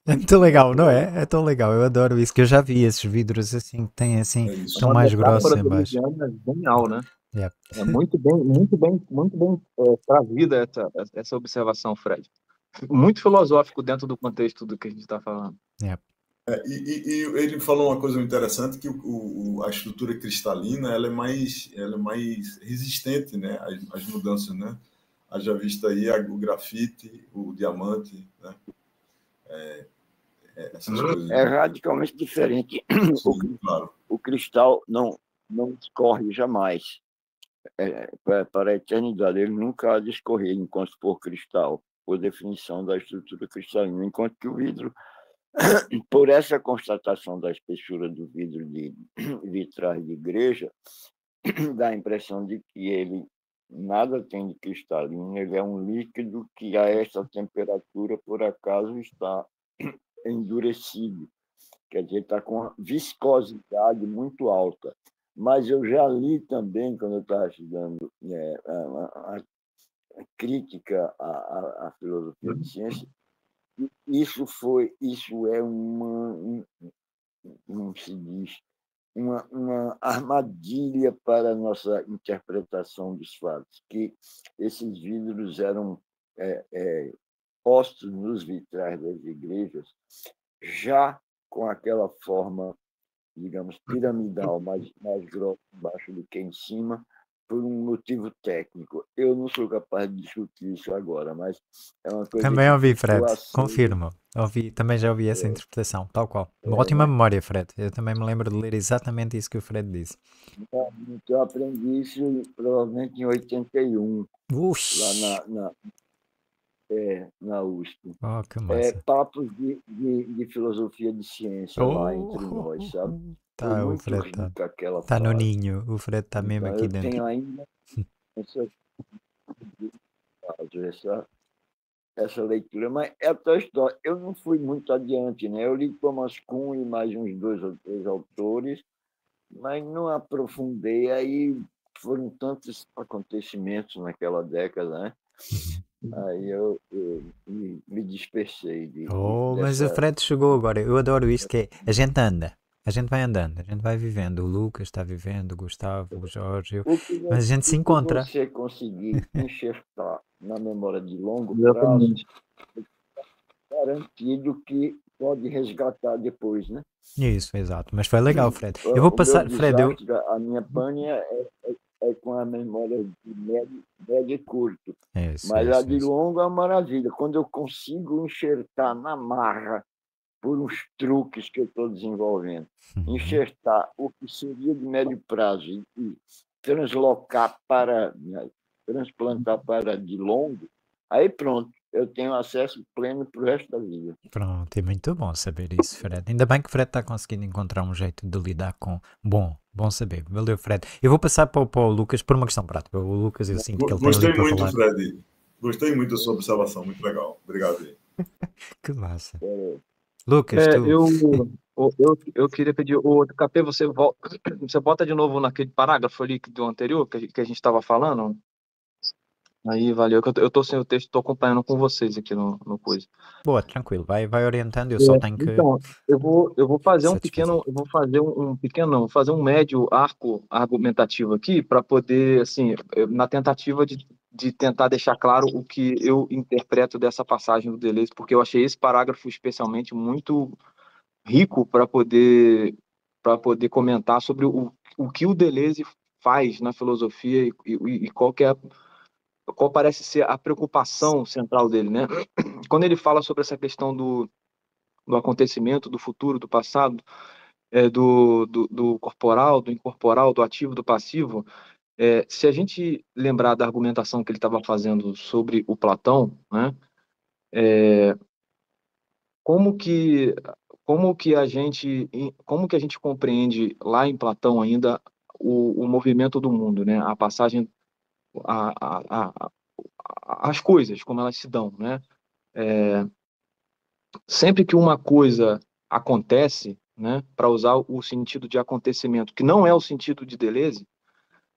É muito legal, não é? É tão legal. Eu adoro isso, que eu já vi esses vidros assim, que têm assim, É são mais grossos embaixo. É genial, né? Yep. É muito bem, muito bem, muito bem é, trazida essa, essa observação, Fred. Muito filosófico dentro do contexto do que a gente está falando. É, e, e- ele falou uma coisa interessante que o, o- a estrutura cristalina ela é mais ela é mais resistente né às, às mudanças né haja vista aí a- o grafite o diamante né É, é, essas coisas É radicalmente diferente. Sim, claro o cristal não, não escorre jamais é, para, para a eternidade. Ele nunca há de escorrer enquanto for cristal, por definição da estrutura cristalina. Enquanto que o vidro, por essa constatação da espessura do vidro de vitrais de igreja, dá a impressão de que ele nada tem de cristalino, ele é um líquido que a essa temperatura, por acaso, está endurecido quer dizer, está com uma viscosidade muito alta. Mas eu já li também, quando eu estava estudando é, a, a- crítica à, à- à filosofia de ciência, isso foi, isso é uma, um- como se diz, uma, uma armadilha para a nossa interpretação dos fatos, que esses vidros eram é, é, postos nos vitrais das igrejas já com aquela forma, digamos, piramidal, mais, mais grossa embaixo do que em cima, por um motivo técnico. Eu não sou capaz de discutir isso agora, mas é uma coisa Também ouvi, Fred. Confirmo. Ouvi, também já ouvi essa interpretação, tal qual. Uma ótima memória, Fred. Eu também me lembro de ler exatamente isso que o Fred disse. Então, eu aprendi isso provavelmente em 81, lá Uxi! na, na, é, na USP. Oh, que É massa. papos de, de, de filosofia de ciência lá entre Oh, nós, sabe? Tá, o Fred tá, tá no ninho. O Fred tá mesmo Então, aqui eu dentro. tenho ainda essa, essa, essa leitura, mas é a tua história. Eu não fui muito adiante, né? Eu li Thomas Kuhn e mais uns dois ou três autores, mas não aprofundei. Aí foram tantos acontecimentos naquela década, né? Aí eu, eu me, me dispersei de, Oh, mas o dessa. Fred chegou agora. Eu adoro isso que é, a gente anda. A gente vai andando, a gente vai vivendo. O Lucas está vivendo, o Gustavo, o Jorge. eu- Mas a gente se encontra. você conseguir enxertar na memória de longo prazo, garantido que pode resgatar depois, né? Isso, exato. Mas foi legal, Fred. Eu vou o passar, meu Fred, eu, desastre, a minha pane é, é- é com a memória de médio, médio e curto, Isso, mas a isso, de isso. longo é uma maravilha. Quando eu consigo enxertar na marra, por uns truques que eu estou desenvolvendo, Uhum. enxertar o que seria de médio prazo e, e translocar para, né, transplantar para de longo, aí pronto, eu tenho acesso pleno para o resto da vida. Pronto, é muito bom saber isso, Fred. Ainda bem que o Fred está conseguindo encontrar um jeito de lidar com. Bom, bom saber. Valeu, Fred. Eu vou passar para, o- para o Lucas por uma questão prática. O Lucas, eu sinto que ele tem Gostei ali para muito, falar. Fred. Gostei muito da sua observação, muito legal. Obrigado. Que massa. É, Lucas, É, tu. eu, eu, eu, queria pedir, o KP, você volta, você bota de novo naquele parágrafo ali do anterior que a gente- que a gente estava falando? Aí, valeu. Eu tô, eu tô sem o texto, tô acompanhando com vocês aqui no, no coisa. Boa, tranquilo, vai, vai orientando, eu só É, tenho que. Então, eu vou, eu vou fazer um pequeno, eu vou fazer um, um pequeno, não, vou fazer um médio arco argumentativo aqui para poder, assim, na tentativa de, de tentar deixar claro o que eu interpreto dessa passagem do Deleuze, porque eu achei esse parágrafo especialmente muito rico para poder para poder comentar sobre o, o que o Deleuze faz na filosofia e, e, e qual que é qual parece ser a preocupação central dele, né? Quando ele fala sobre essa questão do, do acontecimento, do futuro, do passado, é, do, do, do corporal, do incorporal, do ativo, do passivo, é, se a gente lembrar da argumentação que ele estava fazendo sobre o Platão, né? É, como que como que a gente como que a gente compreende lá em Platão ainda o, o movimento do mundo, né? A passagem a, a, a, as coisas como elas se dão, né? É, sempre que uma coisa acontece, né, para usar o sentido de acontecimento, que não é o sentido de Deleuze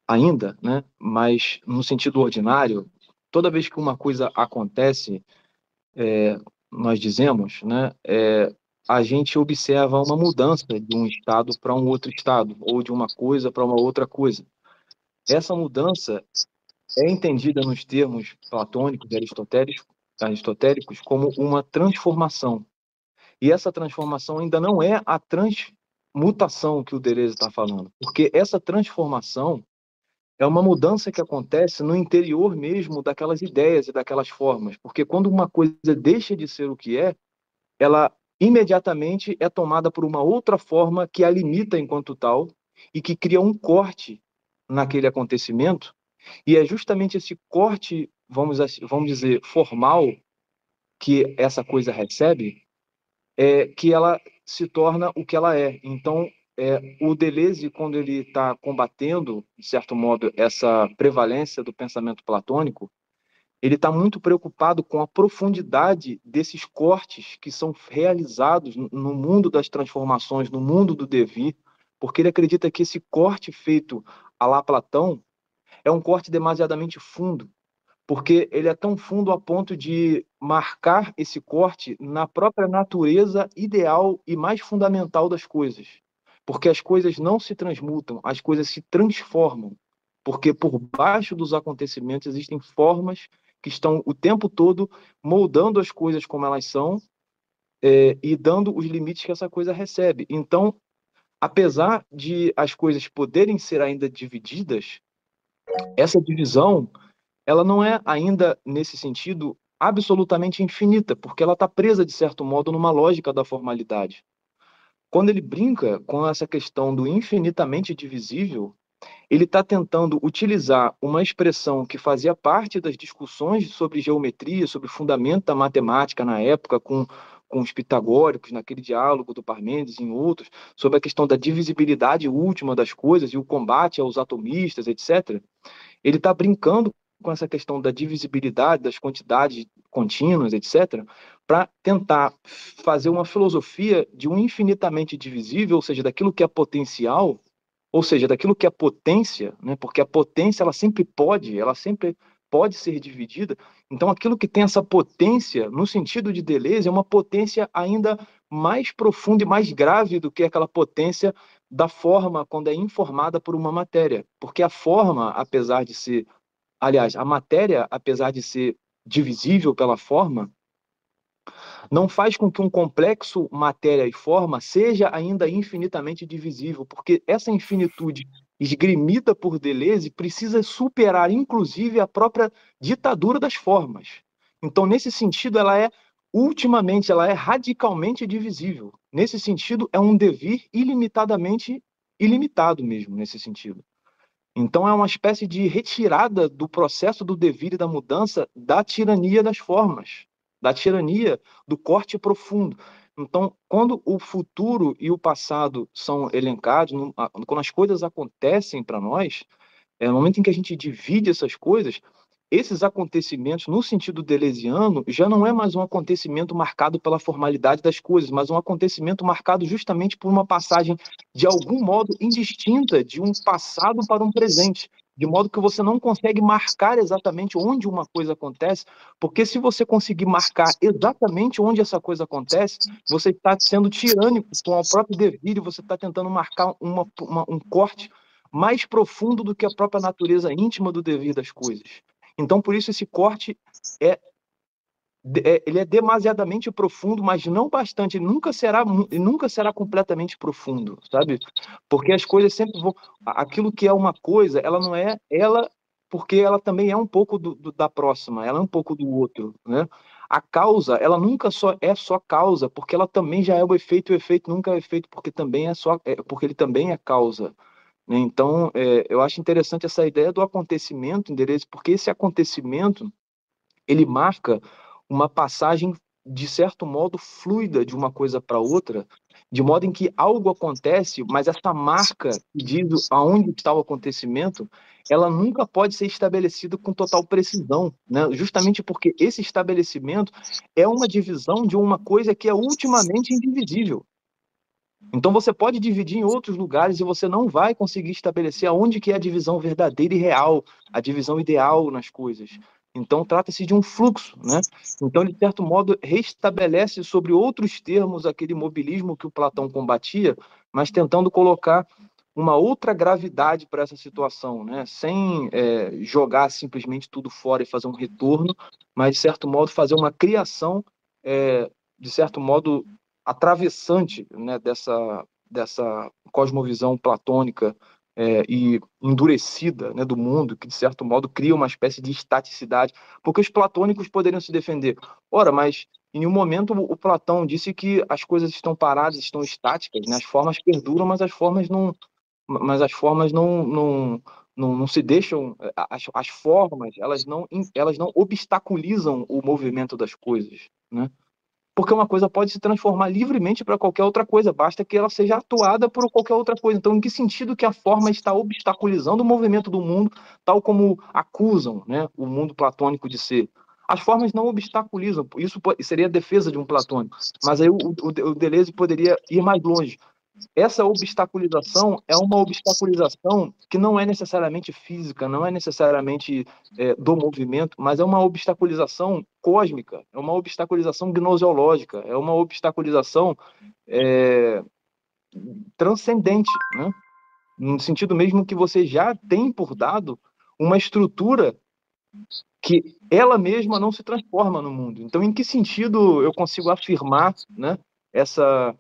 ainda, né, mas no sentido ordinário, toda vez que uma coisa acontece, é, nós dizemos, né, é, a gente observa uma mudança de um estado para um outro estado, ou de uma coisa para uma outra coisa. Essa mudança é entendida nos termos platônicos e aristotélicos, aristotélicos como uma transformação. E essa transformação ainda não é a transmutação que o Deleuze está falando, porque essa transformação é uma mudança que acontece no interior mesmo daquelas ideias e daquelas formas, porque quando uma coisa deixa de ser o que é, ela imediatamente é tomada por uma outra forma que a limita enquanto tal e que cria um corte naquele acontecimento, e é justamente esse corte, vamos, vamos dizer, formal que essa coisa recebe, é que ela se torna o que ela é. Então, é, o Deleuze, quando ele está combatendo, de certo modo, essa prevalência do pensamento platônico, ele está muito preocupado com a profundidade desses cortes que são realizados no- mundo das transformações, no mundo do devir, porque ele acredita que esse corte feito a lá Platão é um corte demasiadamente fundo, porque ele é tão fundo a ponto de marcar esse corte na própria natureza ideal e mais fundamental das coisas. Porque as coisas não se transmutam, as coisas se transformam. Porque por baixo dos acontecimentos existem formas que estão o tempo todo moldando as coisas como elas são eh, e dando os limites que essa coisa recebe. Então, apesar de as coisas poderem ser ainda divididas, essa divisão ela não é ainda nesse sentido absolutamente infinita, porque ela está presa de certo modo numa lógica da formalidade. Quando ele brinca com essa questão do infinitamente divisível, ele está tentando utilizar uma expressão que fazia parte das discussões sobre geometria, sobre fundamento da matemática na época, com, com os pitagóricos, naquele diálogo do Parmênides e em outros, sobre a questão da divisibilidade última das coisas e o combate aos atomistas, etc. Ele está brincando com essa questão da divisibilidade, das quantidades contínuas, etc., para tentar fazer uma filosofia de um infinitamente divisível, ou seja, daquilo que é potencial, ou seja, daquilo que é potência, né? porque a potência ela sempre pode, ela sempre pode ser dividida. Então, aquilo que tem essa potência, no sentido de Deleuze, é uma potência ainda mais profunda e mais grave do que aquela potência da forma quando é informada por uma matéria. Porque a forma, apesar de ser aliás, a matéria, apesar de ser divisível pela forma, não faz com que um complexo matéria e forma seja ainda infinitamente divisível, porque essa infinitude esgrimida por Deleuze precisa superar, inclusive, a própria ditadura das formas. Então, nesse sentido, ela é ultimamente, ela é radicalmente divisível. Nesse sentido, é um devir ilimitadamente ilimitado mesmo, nesse sentido. Então é uma espécie de retirada do processo do devir e da mudança da tirania das formas, da tirania do corte profundo. Então, quando o futuro e o passado são elencados, quando as coisas acontecem para nós, é no momento em que a gente divide essas coisas, esses acontecimentos, no sentido deleuziano, já não é mais um acontecimento marcado pela formalidade das coisas, mas um acontecimento marcado justamente por uma passagem, de algum modo, indistinta de um passado para um presente. De modo que você não consegue marcar exatamente onde uma coisa acontece, porque se você conseguir marcar exatamente onde essa coisa acontece, você está sendo tirânico com o próprio dever e você está tentando marcar uma, uma, um corte mais profundo do que a própria natureza íntima do dever das coisas. Então, por isso, esse corte é, ele é demasiadamente profundo, mas não bastante. Ele nunca será, nunca será completamente profundo, sabe? Porque as coisas sempre vão. Aquilo que é uma coisa, ela não é ela, porque ela também é um pouco do, do, da próxima, ela é um pouco do outro, né? A causa, ela nunca só é só causa, porque ela também já é o efeito. E o efeito nunca é efeito, porque também é só, é, porque ele também é causa. Né? Então, é, eu acho interessante essa ideia do acontecimento, endereço, porque esse acontecimento ele marca uma passagem de certo modo fluida de uma coisa para outra, de modo em que algo acontece, mas essa marca que aonde está o acontecimento, ela nunca pode ser estabelecida com total precisão, né? justamente porque esse estabelecimento é uma divisão de uma coisa que é ultimamente indivisível. Então você pode dividir em outros lugares e você não vai conseguir estabelecer aonde que é a divisão verdadeira e real, a divisão ideal nas coisas. Então, trata-se de um fluxo, né? Então, de certo modo, restabelece sobre outros termos aquele mobilismo que o Platão combatia, mas tentando colocar uma outra gravidade para essa situação, né? Sem é, jogar simplesmente tudo fora e fazer um retorno, mas, de certo modo, fazer uma criação, é, de certo modo, atravessante né, dessa, dessa cosmovisão platônica é, e endurecida né, do mundo, que de certo modo cria uma espécie de estaticidade, porque os platônicos poderiam se defender. Ora, mas em nenhum momento o Platão disse que as coisas estão paradas, estão estáticas, né? as formas perduram, mas as formas não, mas as formas não, não, não, não se deixam, as, as formas elas não, elas não obstaculizam o movimento das coisas, né? Porque uma coisa pode se transformar livremente para qualquer outra coisa, basta que ela seja atuada por qualquer outra coisa. Então, em que sentido que a forma está obstaculizando o movimento do mundo, tal como acusam né, o mundo platônico de ser? As formas não obstaculizam, isso seria a defesa de um platônico, mas aí o, o, o Deleuze poderia ir mais longe essa obstaculização é uma obstaculização que não é necessariamente física, não é necessariamente é, do movimento, mas é uma obstaculização cósmica, é uma obstaculização gnoseológica, é uma obstaculização é, transcendente, né? no sentido mesmo que você já tem por dado uma estrutura que ela mesma não se transforma no mundo. Então, em que sentido eu consigo afirmar né, essa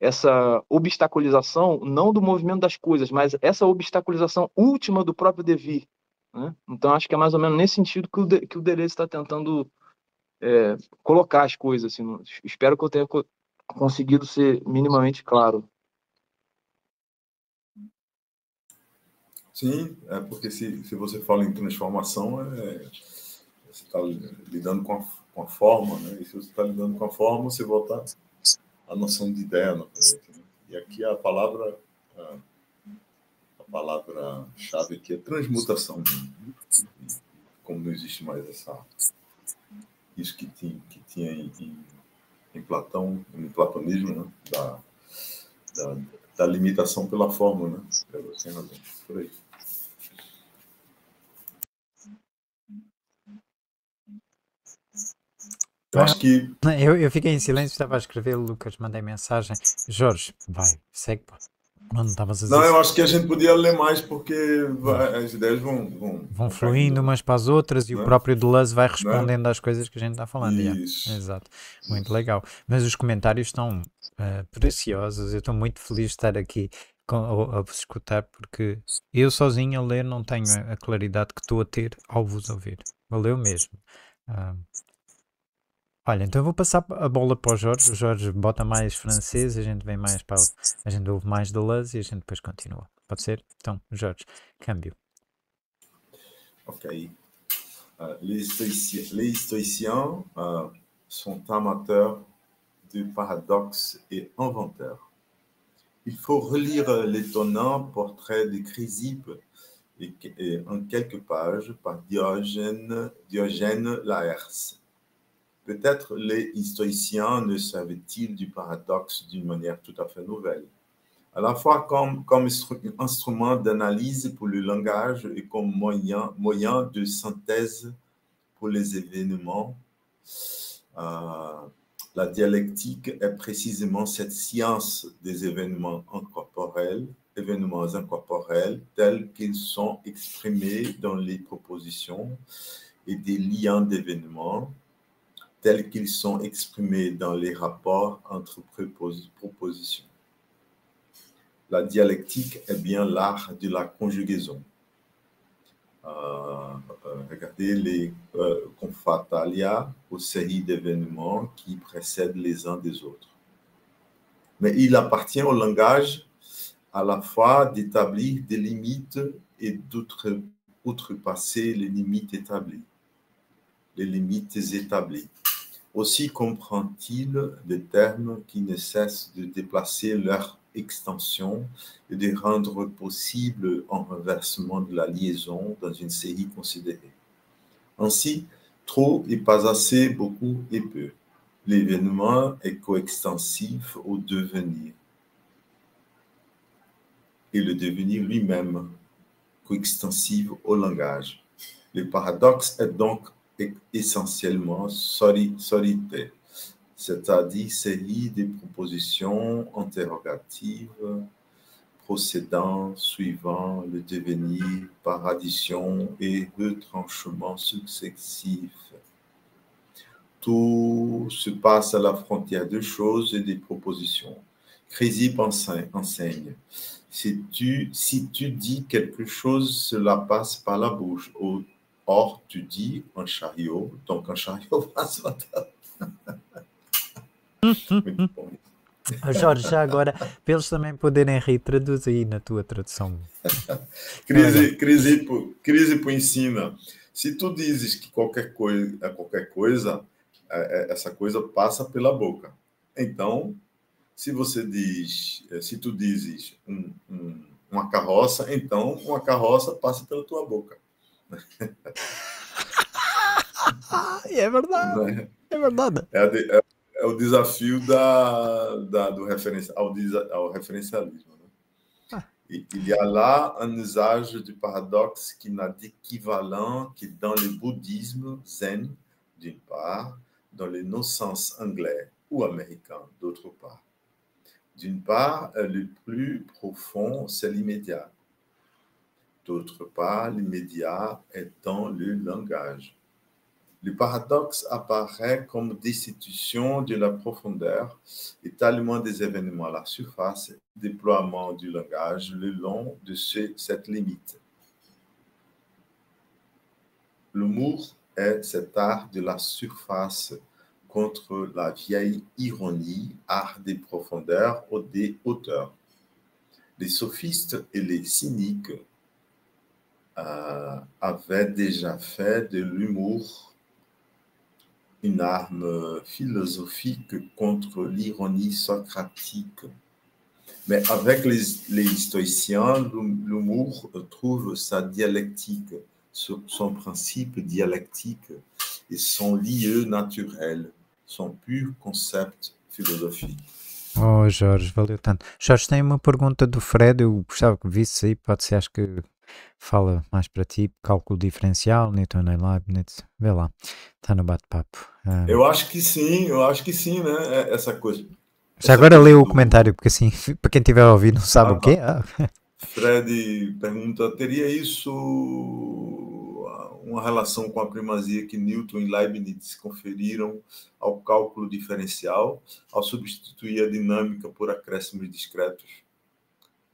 essa obstaculização não do movimento das coisas, mas essa obstaculização última do próprio devir. Né? Então, acho que é mais ou menos nesse sentido que o, de, que o Deleuze está tentando é, colocar as coisas. Assim, espero que eu tenha co conseguido ser minimamente claro. Sim, é porque se, se você fala em transformação, é, você está lidando com a, com a forma, né? e se você está lidando com a forma, você volta a noção de ideia novamente. Né? E aqui a palavra, a, a palavra-chave aqui é transmutação. Né? Como não existe mais essa, isso que tinha, que tinha em, em, em Platão, no platonismo, né? da, da, da, limitação pela forma, né? Sem razão, por aí. Eu acho que. Eu, eu fiquei em silêncio, estava a escrever, Lucas, mandei mensagem. Jorge, vai, segue. Não, estavas a dizer. Não, eu acho que a gente podia ler mais porque vai, as ideias vão. Vão, vão fluindo umas para as outras e o é? próprio Deleuze vai é? respondendo às coisas que a gente está falando. Isso. Exato. Muito legal. Mas os comentários estão uh, preciosos. Eu estou muito feliz de estar aqui a vos escutar porque eu sozinho a ler não tenho a claridade que estou a ter ao vos ouvir. Valeu mesmo. Uh, Olha, então eu vou passar a bola para o Jorge. O Jorge bota mais francês, a gente vem mais para. A gente ouve mais Deleuze e a gente depois continua. Pode ser? Então, Jorge, câmbio. Ok. Uh, les, stoïciens, les stoïciens uh, sont amateurs du paradoxe et inventeurs. Il faut relire l'étonnant portrait de Chrysippe et, et en quelques pages par Diogène, Diogène Laërce Peut-être les historiciens ne savaient-ils du paradoxe d'une manière tout à fait nouvelle. à la fois comme, comme instrument d'analyse pour le langage et comme moyen, moyen de synthèse pour les événements. Euh, la dialectique est précisément cette science des événements incorporels, événements incorporels tels qu'ils sont exprimés dans les propositions et des liens d'événements tels qu'ils sont exprimés dans les rapports entre propositions. La dialectique est bien l'art de la conjugaison. Euh, euh, regardez les euh, confatalia aux séries d'événements qui précèdent les uns des autres. Mais il appartient au langage à la fois d'établir des limites et d'outrepasser les limites établies. Les limites établies. Aussi comprend-il des termes qui ne cessent de déplacer leur extension et de rendre possible un renversement de la liaison dans une série considérée. Ainsi, trop et pas assez, beaucoup et peu. L'événement est coextensif au devenir. Et le devenir lui-même coextensif au langage. Le paradoxe est donc essentiellement solitaire, c'est-à-dire série de propositions interrogatives procédant, suivant le devenir par addition et retranchement successifs. Tout se passe à la frontière de choses et des propositions. Chrysippe enseigne. Si tu, si tu dis quelque chose, cela passe par la bouche. Or, tu dis un chariot, donc un chariot ta... Muito bom. Jorge, já agora, para eles também poderem rir, traduz aí na tua tradução. crise, crise, crise por ensina. Se tu dizes que qualquer coisa, é qualquer coisa, é, essa coisa passa pela boca. Então, se você diz, se tu dizes um, um, uma carroça, então uma carroça passa pela tua boca. é verdade. É, é verdade. É, é, é, o desafio da, da, do referência, ao, ao referencialismo. Né? Ah. Il y a là un usage du paradoxe qui n'a d'équivalent que dans le bouddhisme zen, d'une part, dans le non-sens anglais ou américain, d'autre part. D'une part, le plus profond, c'est l'immédiat. D'autre part, l'immédiat est dans le langage. Le paradoxe apparaît comme destitution de la profondeur, étalement des événements à la surface, déploiement du langage le long de ce, cette limite. L'humour est cet art de la surface contre la vieille ironie, art des profondeurs ou des hauteurs. Les sophistes et les cyniques euh, avait déjà fait de l'humour une arme philosophique contre l'ironie socratique. Mais avec les, stoïciens, l'humour trouve sa dialectique, son principe dialectique et son lieu naturel, son pur concept philosophique. Oh, Jorge, valeu tanto. Jorge, tem uma pergunta do Fred, eu gostava que visse aí, pode ser, acho que fala mais para ti, cálculo diferencial, Newton e Leibniz, vê lá, está no bate-papo. Ah, Eu acho que sim, eu acho que sim, né? É, essa coisa. já agora lê o comentário, porque assim, para quem a ouvir não sabe o quê. Ah. Fred pergunta: teria isso uma relação com a primazia que Newton e Leibniz conferiram ao cálculo diferencial ao substituir a dinâmica por acréscimos discretos?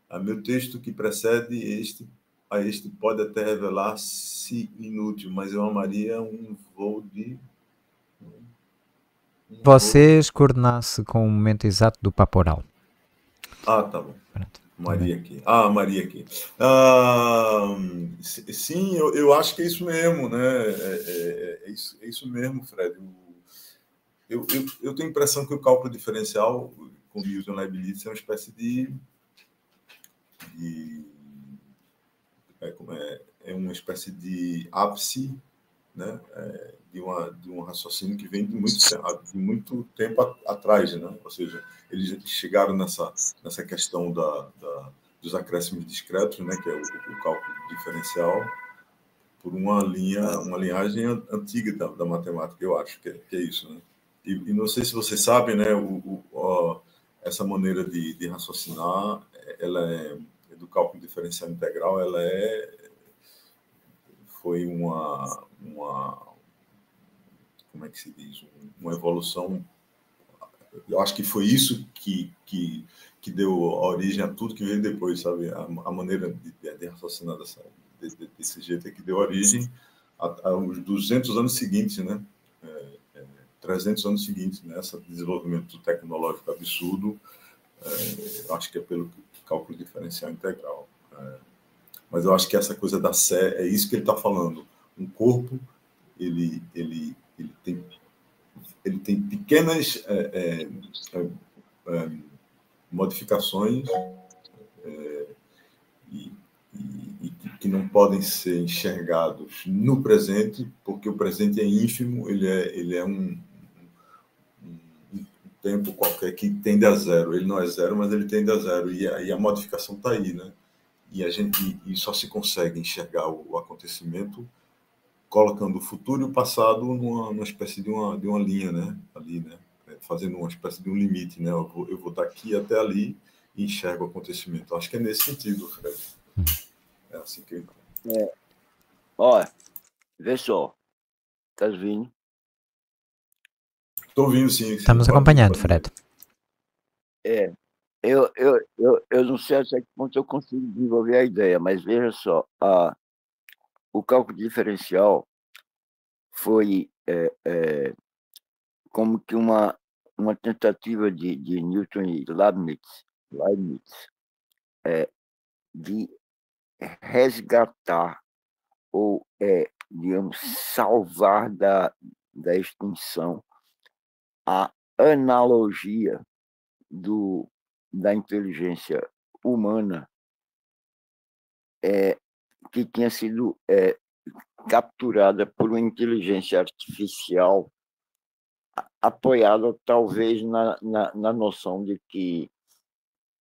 A meu texto que precede este a este pode até revelar-se inútil, mas eu amaria um voo de. Um Vocês coordenasse com o momento exato do papo oral. Ah, tá bom. Pronto. Maria aqui. Ah, Maria aqui. Ah, sim, eu, eu acho que é isso mesmo, né? É, é, é, isso, é isso mesmo, Fred. Eu, eu, eu tenho a impressão que o cálculo diferencial com o Newton Leibniz é uma espécie de, de é, é, é uma espécie de ápice né? É, de, uma, de um raciocínio que vem de muito, de muito tempo atrás, né? Ou seja, eles chegaram nessa, nessa questão da, da dos acréscimos discretos, né? Que é o, o cálculo diferencial, por uma linha, uma linhagem antiga da, da matemática, eu acho que é, que é isso, né? E, e, não sei se vocês sabem, né? O, o essa maneira de, de, raciocinar, ela é do cálculo diferencial integral, ela é foi uma uma como é que se diz uma evolução eu acho que foi isso que, que, que deu origem a tudo que veio depois, sabe? A, a maneira de, de raciocinar dessa, de, desse jeito é que deu origem aos 200 anos seguintes, né? É, é, 300 anos seguintes, né? Desenvolvimento tecnológico absurdo, é, acho que é pelo cálculo diferencial integral. É, mas eu acho que essa coisa da sé é isso que ele está falando. Um corpo, ele, ele, ele tem ele tem pequenas é, é, é, modificações e, e, que não podem ser enxergados no presente, porque o presente é ínfimo, ele é, ele é um, tempo qualquer que tende a zero. Ele não é zero, mas ele tende a zero. E e a modificação está aí, né? E a gente e só se consegue enxergar o, o acontecimento colocando o futuro e o passado numa, numa espécie de uma, de uma linha, né? Ali, né? É, fazendo uma espécie de um limite, né? Eu vou, eu vou daqui até ali e enxergo o acontecimento. Acho que é nesse sentido, Fred. Hum. É assim que eu é. Olha, vê só. Estás vindo? Estou ouvindo, sim. Estamos acompanhando, Fred. É. Eu, eu, eu, eu não sei até que ponto eu consigo desenvolver a ideia, mas veja só, a, o cálculo diferencial foi é, é, como que uma, uma tentativa de, de Newton e Leibniz, Leibniz é, de resgatar ou, é, digamos, salvar da, da extinção a analogia do, da inteligência humana é, que tinha sido é, capturada por uma inteligência artificial apoiada talvez na, na, na noção de que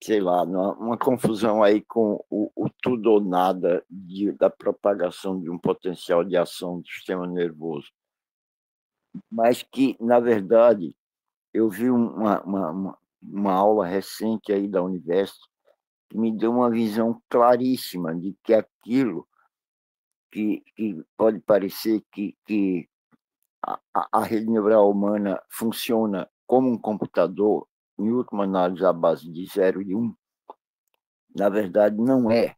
sei lá, uma confusão aí com o, o tudo ou nada de, da propagação de um potencial de ação do sistema nervoso. Mas que, na verdade, eu vi uma, uma, uma aula recente aí da Universo que me deu uma visão claríssima de que aquilo que, que pode parecer que, que a, a rede neural humana funciona como um computador em última análise, à base de 0 e 1, um, na verdade, não é.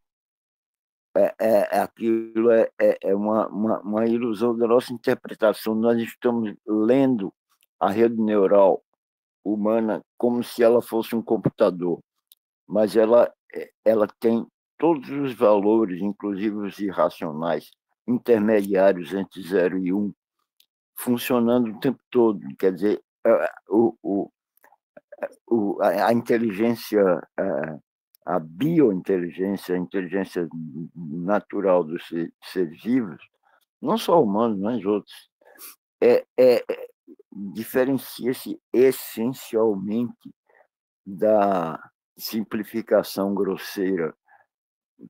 É, é, é aquilo é, é, é uma, uma, uma, ilusão da nossa interpretação. Nós estamos lendo a rede neural humana como se ela fosse um computador, mas ela, ela tem todos os valores, inclusive os irracionais, intermediários entre 0 e 1, um, funcionando o tempo todo. Quer dizer, é, o, o, o, a, inteligência, a, a, biointeligência, a inteligência natural dos seres vivos, não só humanos, mas outros, é, é, é diferencia-se essencialmente da simplificação grosseira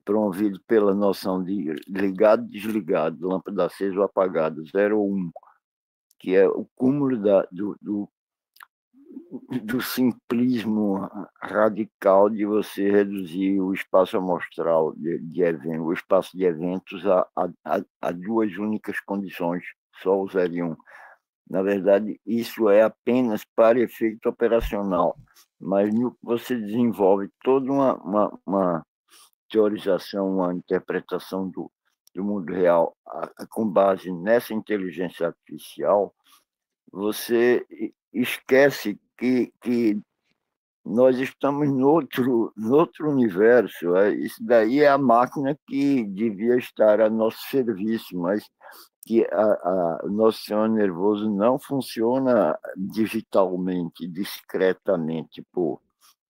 promovido pela noção de ligado, desligado, lâmpada acesa ou apagada, 0 ou 1, um, que é o cúmulo da, do, do do simplismo radical de você reduzir o espaço amostral de, de o espaço de eventos a, a, a, duas únicas condições, só o 0 e 1. Um. Na verdade, isso é apenas para efeito operacional, mas você desenvolve toda uma, uma, uma teorização, uma interpretação do, do mundo real com base nessa inteligência artificial, você esquece que, que nós estamos no outro, no outro universo. É, isso daí é a máquina que devia estar a nosso serviço, mas que a, a, o nosso sistema nervoso não funciona digitalmente, discretamente. Por,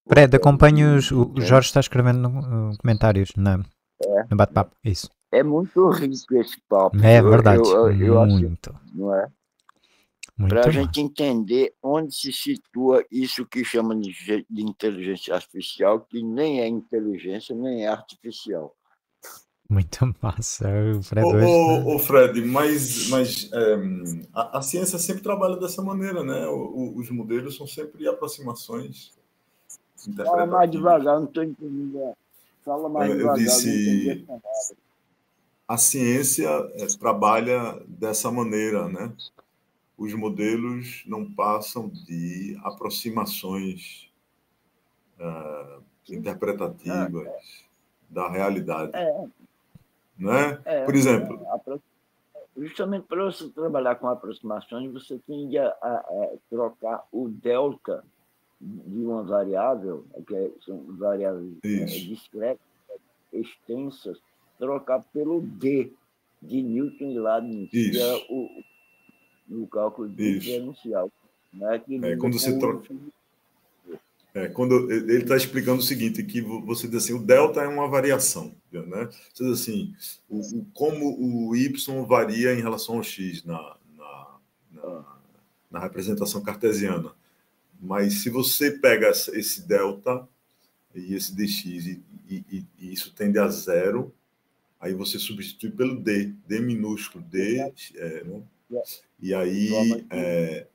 Fred, acompanhe os. O Jorge está escrevendo no, comentários na, é, no bate-papo. Isso. é muito rico esse papo. É verdade, eu- eu- eu acho, muito, não é? Para a gente entender onde se situa isso que chama de, ge- de inteligência artificial, que nem é inteligência, nem é artificial. Muito massa. O Fred Ô, hoje, ô, ô, Fred, mas, mas ehm, a, a ciência sempre trabalha dessa maneira, né? O- o- os modelos são sempre aproximações Fala mais devagar, não estou entendendo. Fala mais Eu- eu devagar, disse-. A ciência eh, trabalha dessa maneira, né? Os modelos não passam de aproximações ah, interpretativas da realidade, É, né? é, Por exemplo, apro- justamente para você trabalhar com aproximações, você tem a, a- a trocar o delta de uma variável, que é- são variáveis é, Isso. discretas, extensas, trocar pelo D de Newton e Leibniz, que é o, o cálculo diferencial. Né, que É, quando você troca- É, quando ele está explicando o seguinte, que vo- você diz assim, o delta é uma variação, né? Você diz assim, o, o- como o y varia em relação ao x na, na, na, na representação cartesiana. Mas se você pega esse delta e esse dx e, e- e- isso tende a zero, aí você substitui pelo d, d minúsculo, d, é, né? E aí, é,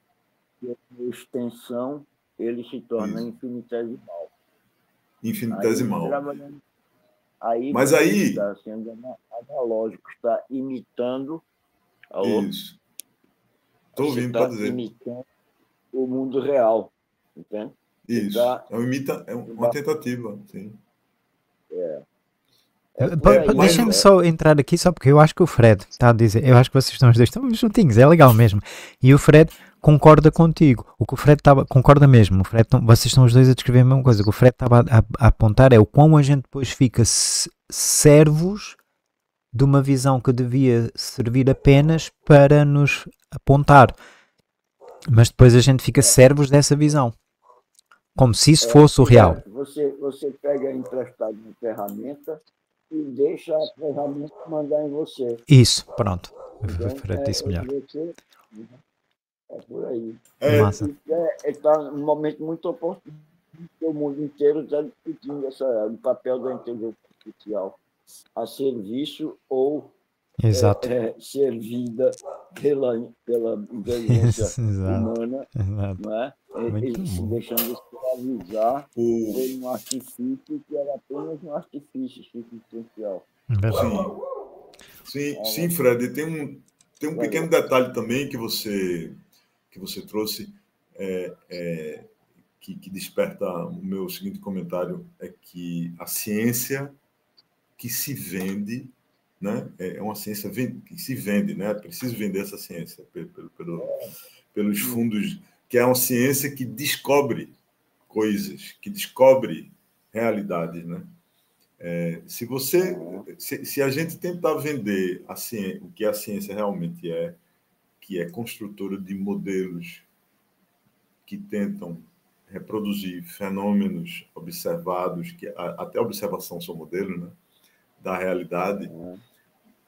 extensão ele se torna Isso. infinitesimal. infinitesimal. Aí, trabalhando- aí Mas aí- está sendo ana- analógico, está imitando. Alô? Isso. Estou ouvindo, está pode dizer. imitando o mundo real. Entende? Isso. Tá. É, um imita, é uma tentativa, sim. É pa- aí, mas- Deixem-me só entrar aqui, só porque eu acho que o Fred está a dizer, eu acho que vocês estão os dois estão juntinhos, é legal mesmo. E o Fred concorda contigo. O que o Fred estava, concorda mesmo. O Fred, vocês estão os dois a descrever a mesma coisa. O que o Fred estava a, a apontar é o quão a gente depois fica se- servos de uma visão que devia servir apenas para nos apontar. Mas depois a gente fica servos dessa visão. Como se isso fosse o real. É, Você, você pega emprestado uma ferramenta e deixa a ferramenta mandar em você. Isso, pronto. O Então, Fred é, disse melhor. você- é por aí. É, Massa. Está num momento muito oportuno, porque o mundo inteiro está discutindo essa, o papel da inteligência artificial a serviço ou Exato. é, servida pela, pela inteligência humana, Exato. não é? E- Muito e se deixando escravizar por um artifício que era apenas um artifício circunstancial. Verdade. sim, sim, Fred. Tem um, tem um pequeno detalhe também que você, que você trouxe, é, é, que, que desperta o meu seguinte comentário, é que a ciência que se vende, né, é uma ciência que se vende, né? É preciso vender essa ciência pelo- pelo- pelos fundos, que é uma ciência que descobre coisas, que descobre realidades, né? É, se você, se, se a gente tentar vender a ciência, o que a ciência realmente é, que é construtora de modelos que tentam reproduzir fenômenos observados, que até a observação são modelos, né, da realidade, né?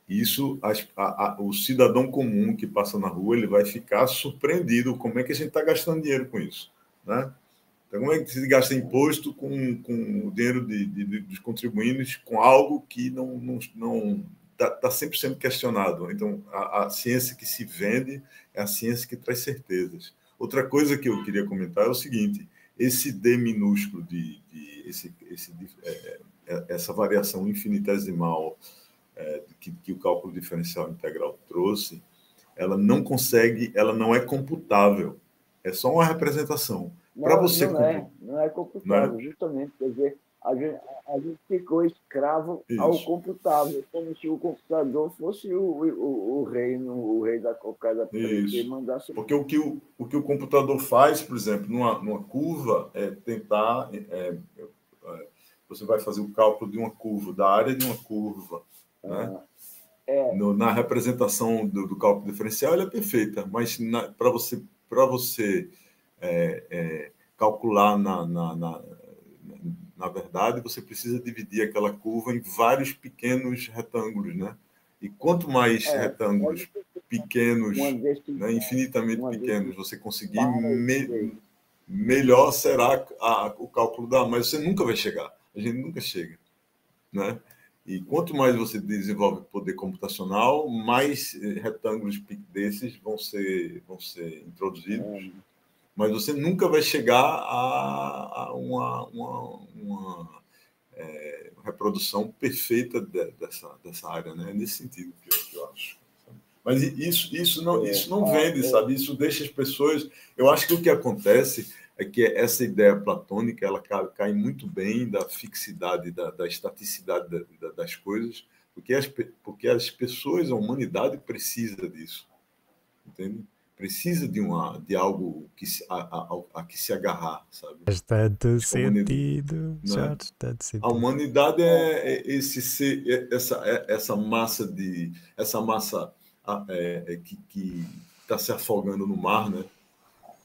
isso a- a- o cidadão comum que passa na rua ele vai ficar surpreendido como é que a gente está gastando dinheiro com isso, né? Então, como é que se gasta imposto com, com o dinheiro de, de- de- dos contribuintes com algo que não não não está tá sempre sendo questionado? Então, a, a ciência que se vende é a ciência que traz certezas. Outra coisa que eu queria comentar é o seguinte: esse d minúsculo de, de esse, esse, é, é, essa variação infinitesimal é, que, que o cálculo diferencial integral trouxe, ela não consegue, ela não é computável. É só uma representação. Não, você não é, não é computável, justamente. Quer dizer, a gente, a gente ficou escravo ao Isso. computável, como se o computador fosse o, o, o rei, no, o rei da cocada e mandasse. Porque o que o, o que o computador faz, por exemplo, numa, numa curva, é tentar. é, é, você vai fazer o cálculo de uma curva, da área de uma curva. Né? Ah, é, No- na representação do, do cálculo diferencial, ela é perfeita, mas para você, pra você é, é, calcular na, na, na, Na verdade, você precisa dividir aquela curva em vários pequenos retângulos, né? E quanto mais é, retângulos pequenos, né, infinitamente pequenos, você conseguir, me, melhor será a, o cálculo da. Mas você nunca vai chegar. A gente nunca chega, né? E quanto mais você desenvolve poder computacional, mais eh, retângulos desses vão ser, vão ser introduzidos. É. Mas você nunca vai chegar a, uma, uma, uma é, reprodução perfeita de, dessa, dessa área, né? É nesse sentido que eu, que eu acho. Mas isso, isso, não, isso não vende, sabe? Isso deixa as pessoas. Eu acho que o que acontece é que essa ideia platônica ela cai, cai muito bem da fixidade, da, da estaticidade da, da, das coisas, porque as, porque as pessoas, a humanidade precisa disso, entende? Precisa de, uma, de algo que se, a, a, a que se agarrar, sabe? Faz tanto sentido, né? tanto sentido. A humanidade é, é esse ser, é essa, é essa massa de essa massa é, é, que está se afogando no mar, né?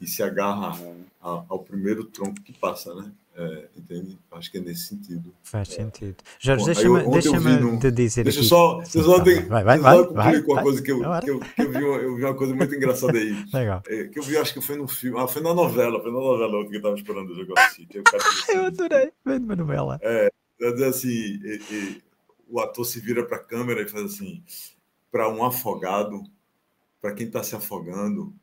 E se agarra ao primeiro tronco que passa, né? É, entende? Acho que é nesse sentido. Faz sentido. Jorge, deixa-me deixa no, de dizer deixa aqui. só, você só tem, vai, vai, vai, só vai, com uma coisa que eu, que eu, que eu, vi uma, eu vi uma coisa muito engraçada aí. Legal. É, que eu vi, acho que foi no filme, ah, foi na novela, foi na novela que eu estava esperando o jogo assistir. Que assim, eu adorei, vendo uma novela. É, assim, e, e, o ator se vira para a câmera e faz assim, para um afogado, para quem está se afogando,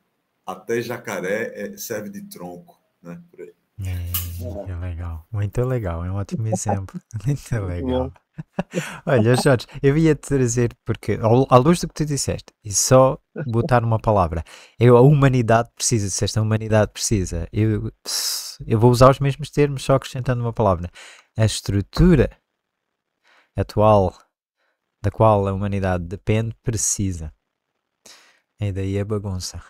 até jacaré é, serve de tronco, né? Por. É, é legal, muito legal, é um ótimo exemplo, muito legal. Olha, Jorge, eu ia te trazer, porque à luz do que tu disseste, e só botar uma palavra, eu, a humanidade precisa, se esta humanidade precisa, eu, eu vou usar os mesmos termos, só acrescentando uma palavra. A estrutura atual da qual a humanidade depende precisa. E daí a bagunça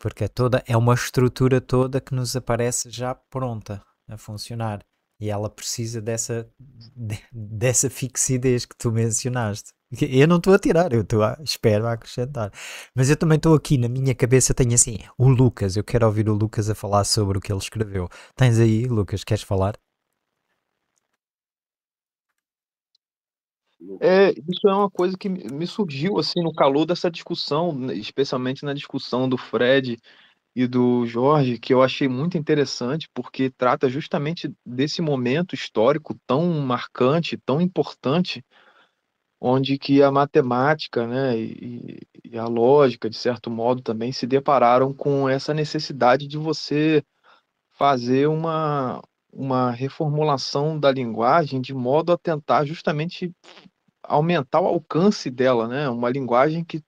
porque é toda é uma estrutura toda que nos aparece já pronta a funcionar e ela precisa dessa de, dessa fixidez que tu mencionaste. Eu não estou a tirar, eu estou a espero a acrescentar. Mas eu também estou aqui na minha cabeça tenho assim, o Lucas, eu quero ouvir o Lucas a falar sobre o que ele escreveu. Tens aí, Lucas, queres falar? É, isso é uma coisa que me surgiu assim no calor dessa discussão, né, especialmente na discussão do Fred e do Jorge, que eu achei muito interessante, porque trata justamente desse momento histórico tão marcante, tão importante, onde que a matemática, né, e, e a lógica, de certo modo, também se depararam com essa necessidade de você fazer uma, uma reformulação da linguagem de modo a tentar justamente aumentar o alcance dela, né? Uma linguagem que,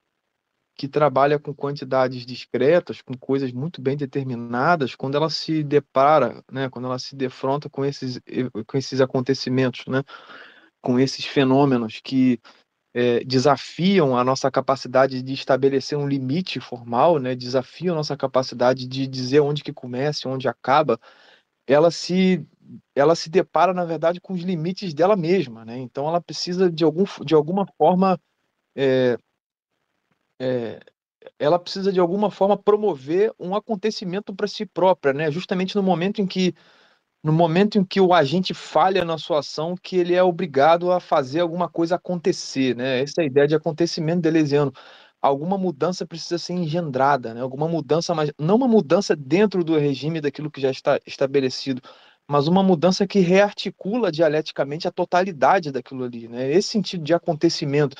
que trabalha com quantidades discretas, com coisas muito bem determinadas, quando ela se depara, né? Quando ela se defronta com esses, com esses acontecimentos, né? Com esses fenômenos que é, desafiam a nossa capacidade de estabelecer um limite formal, né? Desafiam a nossa capacidade de dizer onde que começa, onde acaba. Ela se ela se depara, na verdade, com os limites dela mesma, né? Então ela precisa de, algum, de alguma forma é, é, ela precisa de alguma forma promover um acontecimento para si própria, né? Justamente no momento em que no momento em que o agente falha na sua ação, que ele é obrigado a fazer alguma coisa acontecer, né? Essa é a ideia de acontecimento delesiano. Alguma mudança precisa ser engendrada, né? Alguma mudança, mas não uma mudança dentro do regime daquilo que já está estabelecido, mas uma mudança que rearticula dialeticamente a totalidade daquilo ali, né? Esse sentido de acontecimento.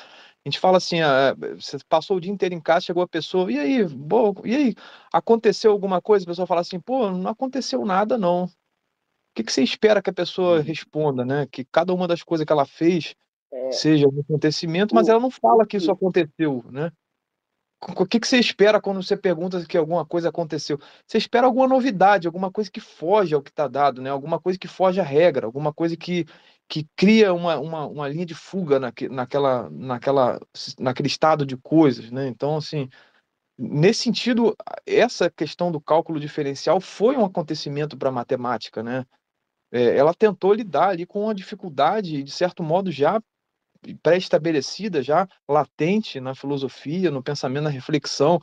A gente fala assim, ah, você passou o dia inteiro em casa, chegou a pessoa, e aí, boa, e aí, aconteceu alguma coisa? A pessoa fala assim, pô, não aconteceu nada, não. O que, que você espera que a pessoa uhum. responda, né? Que cada uma das coisas que ela fez é. seja um acontecimento, mas ela não fala que isso aconteceu, né? O que, que você espera quando você pergunta que alguma coisa aconteceu? Você espera alguma novidade, alguma coisa que foge ao que está dado, né? alguma coisa que foge à regra, alguma coisa que, que cria uma, uma, uma linha de fuga naque, naquela, naquela, naquele estado de coisas. Né? Então, assim, nesse sentido, essa questão do cálculo diferencial foi um acontecimento para a matemática. Né? É, ela tentou lidar ali com uma dificuldade, de certo modo, já pré-estabelecida, já latente na filosofia, no pensamento, na reflexão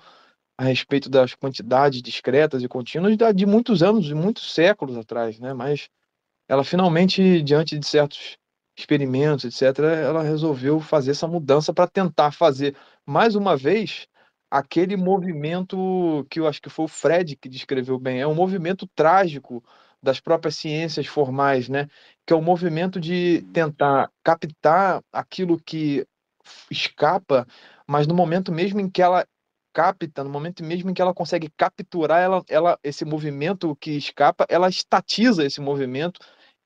a respeito das quantidades discretas e contínuas de muitos anos, de muitos séculos atrás, né? Mas ela finalmente, diante de certos experimentos, etc., ela resolveu fazer essa mudança para tentar fazer, mais uma vez, aquele movimento que eu acho que foi o Fred que descreveu bem, é um movimento trágico das próprias ciências formais, né? Que é o movimento de tentar captar aquilo que escapa, mas no momento mesmo em que ela capta, no momento mesmo em que ela consegue capturar ela, ela esse movimento que escapa, ela estatiza esse movimento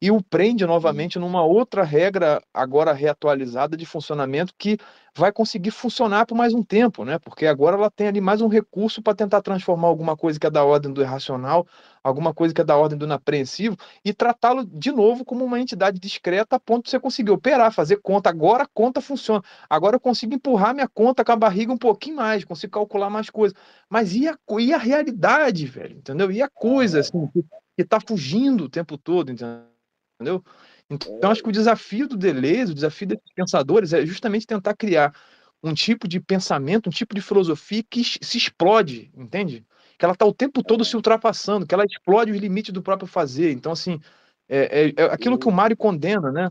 e o prende novamente numa outra regra agora reatualizada de funcionamento que vai conseguir funcionar por mais um tempo, né? Porque agora ela tem ali mais um recurso para tentar transformar alguma coisa que é da ordem do irracional, alguma coisa que é da ordem do inapreensivo e tratá-lo de novo como uma entidade discreta a ponto de você conseguir operar, fazer conta. Agora a conta funciona. Agora eu consigo empurrar minha conta com a barriga um pouquinho mais, consigo calcular mais coisas. Mas e a, e a realidade, velho? Entendeu? E a coisa assim que, que tá fugindo o tempo todo, entendeu? Entendeu? Então, acho que o desafio do Deleuze, o desafio desses pensadores é justamente tentar criar um tipo de pensamento, um tipo de filosofia que se explode, entende? Que ela está o tempo todo se ultrapassando, que ela explode os limites do próprio fazer. Então, assim, é, é, é aquilo que o Mário condena, né?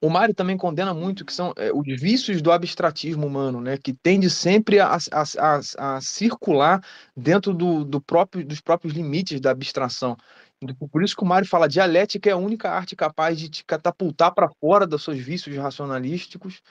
O Mário também condena muito que são é, os vícios do abstratismo humano, né? Que tende sempre a, a, a, a circular dentro do, do próprio, dos próprios limites da abstração. Por isso que o Mário fala, dialética é a única arte capaz de te catapultar para fora dos seus vícios racionalísticos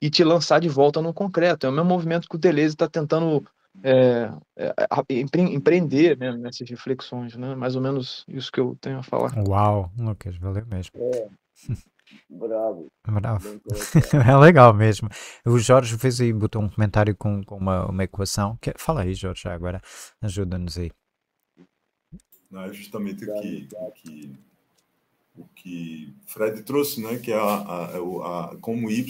e te lançar de volta no concreto. É o mesmo movimento que o Deleuze está tentando é, é, empreender né, nessas reflexões, né? Mais ou menos isso que eu tenho a falar. Uau, Lucas, valeu mesmo. É. Bravo. Bravo. é legal mesmo. O Jorge fez aí, botou um comentário com, com uma, uma equação. Que, fala aí, Jorge, agora. Ajuda-nos aí. Não, é justamente o que, o que, o que Fred trouxe, né? que é a, a, a, a, como y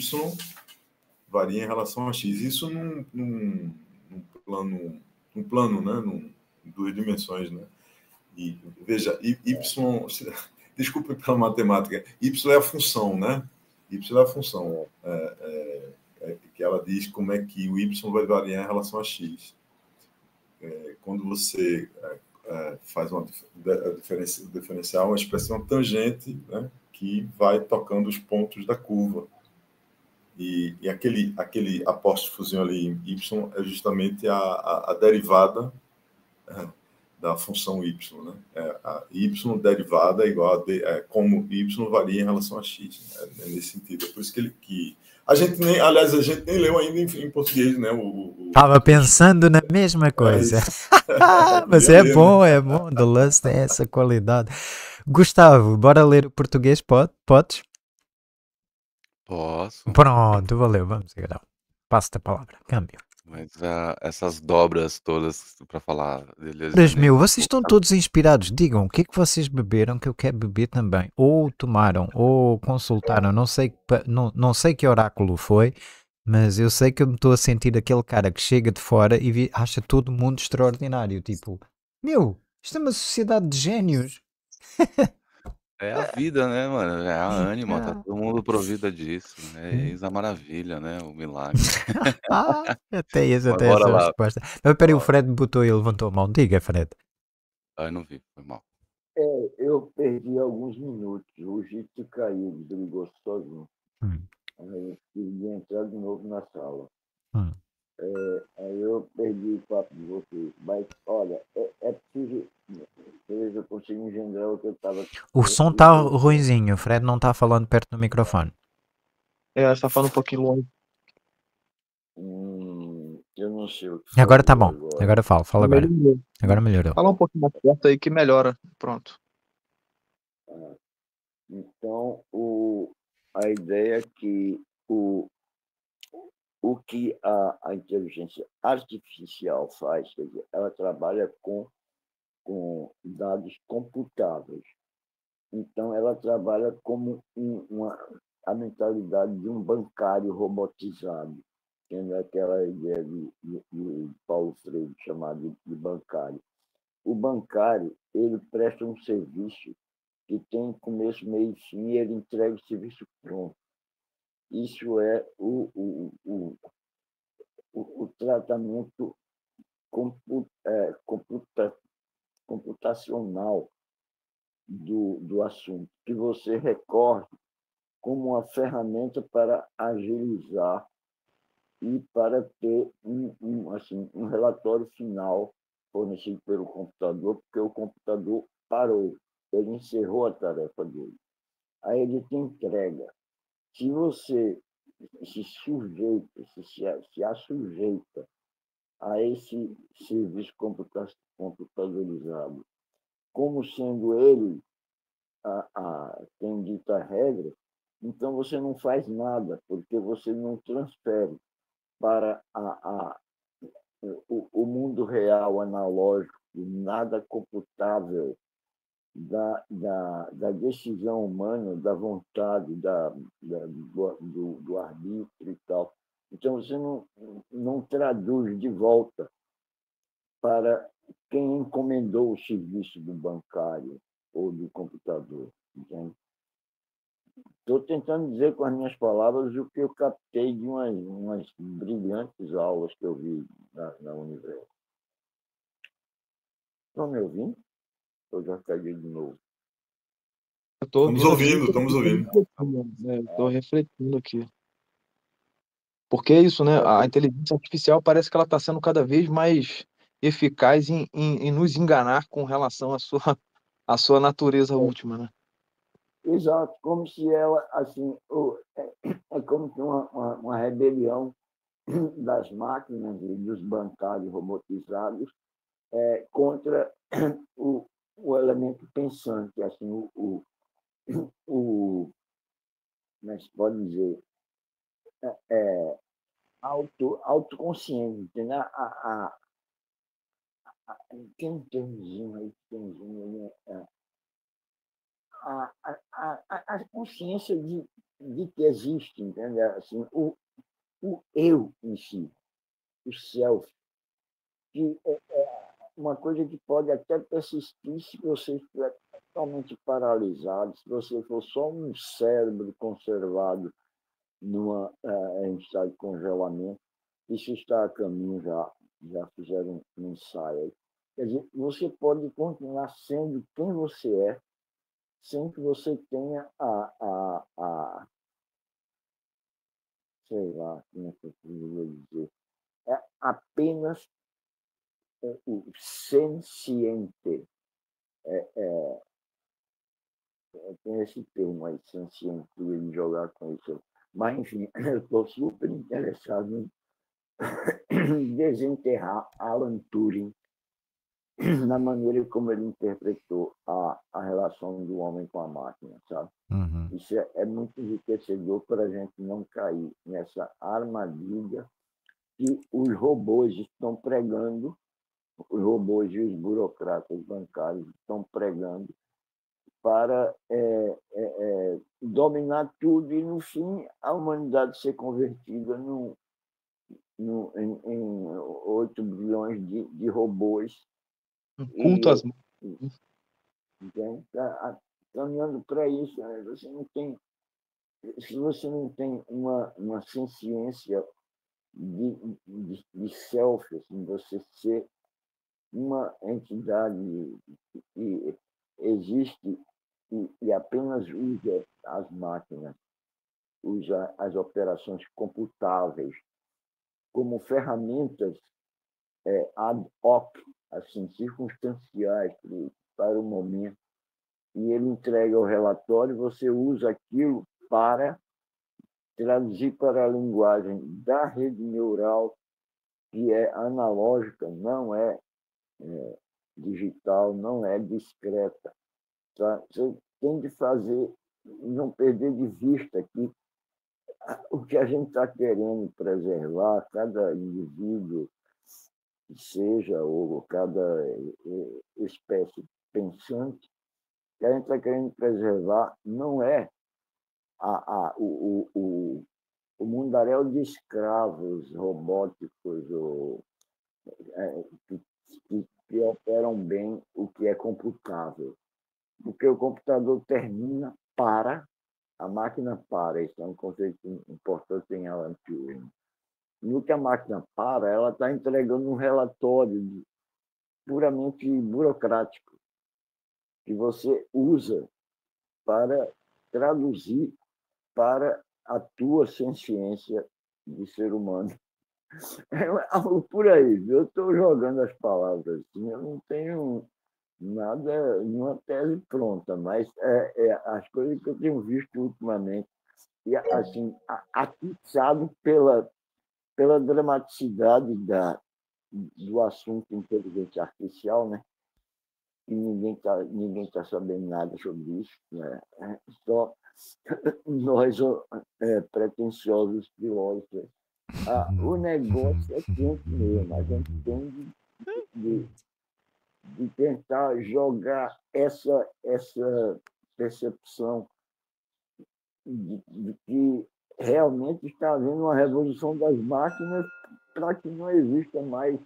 varia em relação a x. Isso num, num, num plano, num plano, né? Num, em duas dimensões. Né? E, veja, y, desculpe pela matemática, y é a função, né? y é a função. É, é, é, que ela diz como é que o y vai variar em relação a x. É, quando você é, é, faz uma diferencial, diferencial, uma expressão tangente, né, que vai tocando os pontos da curva. E, e aquele, aquele apóstrofozinho ali em y é justamente a, a, a derivada é, da função y. Né? É, a y derivada é igual a d, é, como y varia em relação a x. Né? É nesse sentido. É por isso que, ele, que a gente nem, aliás, a gente nem leu ainda em, em português, né? O, o, Tava pensando na mesma coisa. É Mas é bom, né? é bom. The Lust tem essa qualidade. Gustavo, bora ler o português? Pode? Podes? Posso. Pronto, valeu. Vamos, então. Passa a palavra. Câmbio. Mas uh, essas dobras todas para falar. Mas, meu, vocês estão todos inspirados. Digam o que é que vocês beberam que eu quero beber também. Ou tomaram, ou consultaram. Não sei, não, não sei que oráculo foi, mas eu sei que eu me estou a sentir aquele cara que chega de fora e vi, acha todo mundo extraordinário. Tipo, meu, isto é uma sociedade de génios. É a vida, né, mano? É a ânima, tá todo mundo provida disso. É hum. eis a maravilha, né? O milagre. até isso, até essa lá. resposta. Mas peraí, o Fred botou e levantou a mão. Diga, Fred. Ah, não vi, foi mal. É, eu perdi alguns minutos. O Gito caiu, desligou sozinho. Hum. Aí eu de entrar de novo na sala. Hum. É, aí eu perdi o papo de vocês. Mas, olha, é, é preciso. Eu consigo engendrar o que eu estava. O som está ruimzinho. O Fred não está falando perto do microfone. É, está falando um pouquinho longe. Hum, eu não sei o que. Agora tá bom. Agora, agora fala, fala agora. Melhorou. Agora melhorou. Fala um pouquinho mais perto aí que melhora. Pronto. Ah, então, o, a ideia é que o, o que a, a inteligência artificial faz, quer dizer, ela trabalha com, com dados computáveis. Então, ela trabalha como um, uma, a mentalidade de um bancário robotizado, tendo aquela ideia de, de, de Paulo Freire chamado de, bancário. O bancário ele presta um serviço que tem começo, meio e fim, ele entrega o serviço pronto. Isso é o, o, o, o tratamento computa, é, computa, computacional do, do assunto, que você recorre como uma ferramenta para agilizar e para ter um, um, assim, um relatório final fornecido pelo computador, porque o computador parou, ele encerrou a tarefa dele. Aí ele te entrega. Se você se sujeita, se, se, se assujeita a esse serviço computadorizado, como sendo ele a, a, quem dita a regra, então você não faz nada, porque você não transfere para a, a, o, o mundo real analógico, nada computável da, da, da decisão humana, da vontade, da, da do, do arbítrio e tal. Então, você não, não traduz de volta para quem encomendou o serviço do bancário ou do computador. Estou tentando dizer com as minhas palavras o que eu captei de umas, umas brilhantes aulas que eu vi na, na Universo. Estão me ouvindo? Eu já caí de novo. Estamos ouvindo, estamos ouvindo. Estou refletindo aqui. Porque é isso, né? A inteligência artificial parece que ela está sendo cada vez mais eficaz em, em, em, nos enganar com relação à sua, à sua natureza última, né? Exato, como se ela, assim, é, é como que uma, uma, uma rebelião das máquinas e dos bancários robotizados é, contra o, o elemento pensante, assim, o, o, o como é pode dizer, é, é, auto, autoconsciente, entendeu? A, a, a, tem um termozinho aí, termozinho, né? A, a, a, a consciência de, de que existe, entendeu? Assim, o, o eu em si, o self, que é, é uma coisa que pode até persistir se você estiver totalmente paralisado, se você for só um cérebro conservado numa, uh, em estado de congelamento. Isso está a caminho já, já fizeram um ensaio. Quer dizer, você pode continuar sendo quem você é, sem que você tenha a, a, a sei lá, como é que eu vou dizer, é apenas o senciente. É, é, tem esse termo aí, senciente, de jogar com isso. Mas, enfim, eu estou super interessado em desenterrar Alan Turing na maneira como ele interpretou a, a relação do homem com a máquina, sabe? Uhum. Isso é, é muito enriquecedor para a gente não cair nessa armadilha que os robôs estão pregando os robôs e os burocratas bancários estão pregando para é, é, é, dominar tudo e, no fim, a humanidade ser convertida no, no, em, em 8 bilhões de, de robôs. Um culto às tá, caminhando para isso, né? você não tem se você não tem uma, uma consciência de, de, de self, assim, você ser uma entidade que existe e, e apenas usa as máquinas, usa as operações computáveis como ferramentas é, ad hoc, assim, circunstanciais para o momento, e ele entrega o relatório, você usa aquilo para traduzir para a linguagem da rede neural, que é analógica, não é é, digital não é discreta. Tá? Você tem de fazer, não perder de vista que o que a gente está querendo preservar, cada indivíduo seja, ou cada espécie pensante, que a gente está querendo preservar não é a, a, o, o, o mundaréu de escravos robóticos ou, é, que que, operam bem o que é computável. Porque o computador termina, para, a máquina para. Isso é um conceito importante em Alan Turing. No que a máquina para, ela está entregando um relatório puramente burocrático. que você usa para traduzir para a tua ciência de ser humano. É algo por aí, eu estou jogando as palavras assim, eu não tenho nada, nenhuma tese pronta, mas é, é, as coisas que eu tenho visto ultimamente, e assim, atiçado pela, pela dramaticidade da, do assunto inteligência artificial, né? E ninguém está ninguém tá sabendo nada sobre isso, né? É só nós, é, pretensiosos filósofos. Ah, o negócio é quente mesmo, a gente tem de, de, de tentar jogar essa, essa percepção de, de que realmente está havendo uma revolução das máquinas para que não exista mais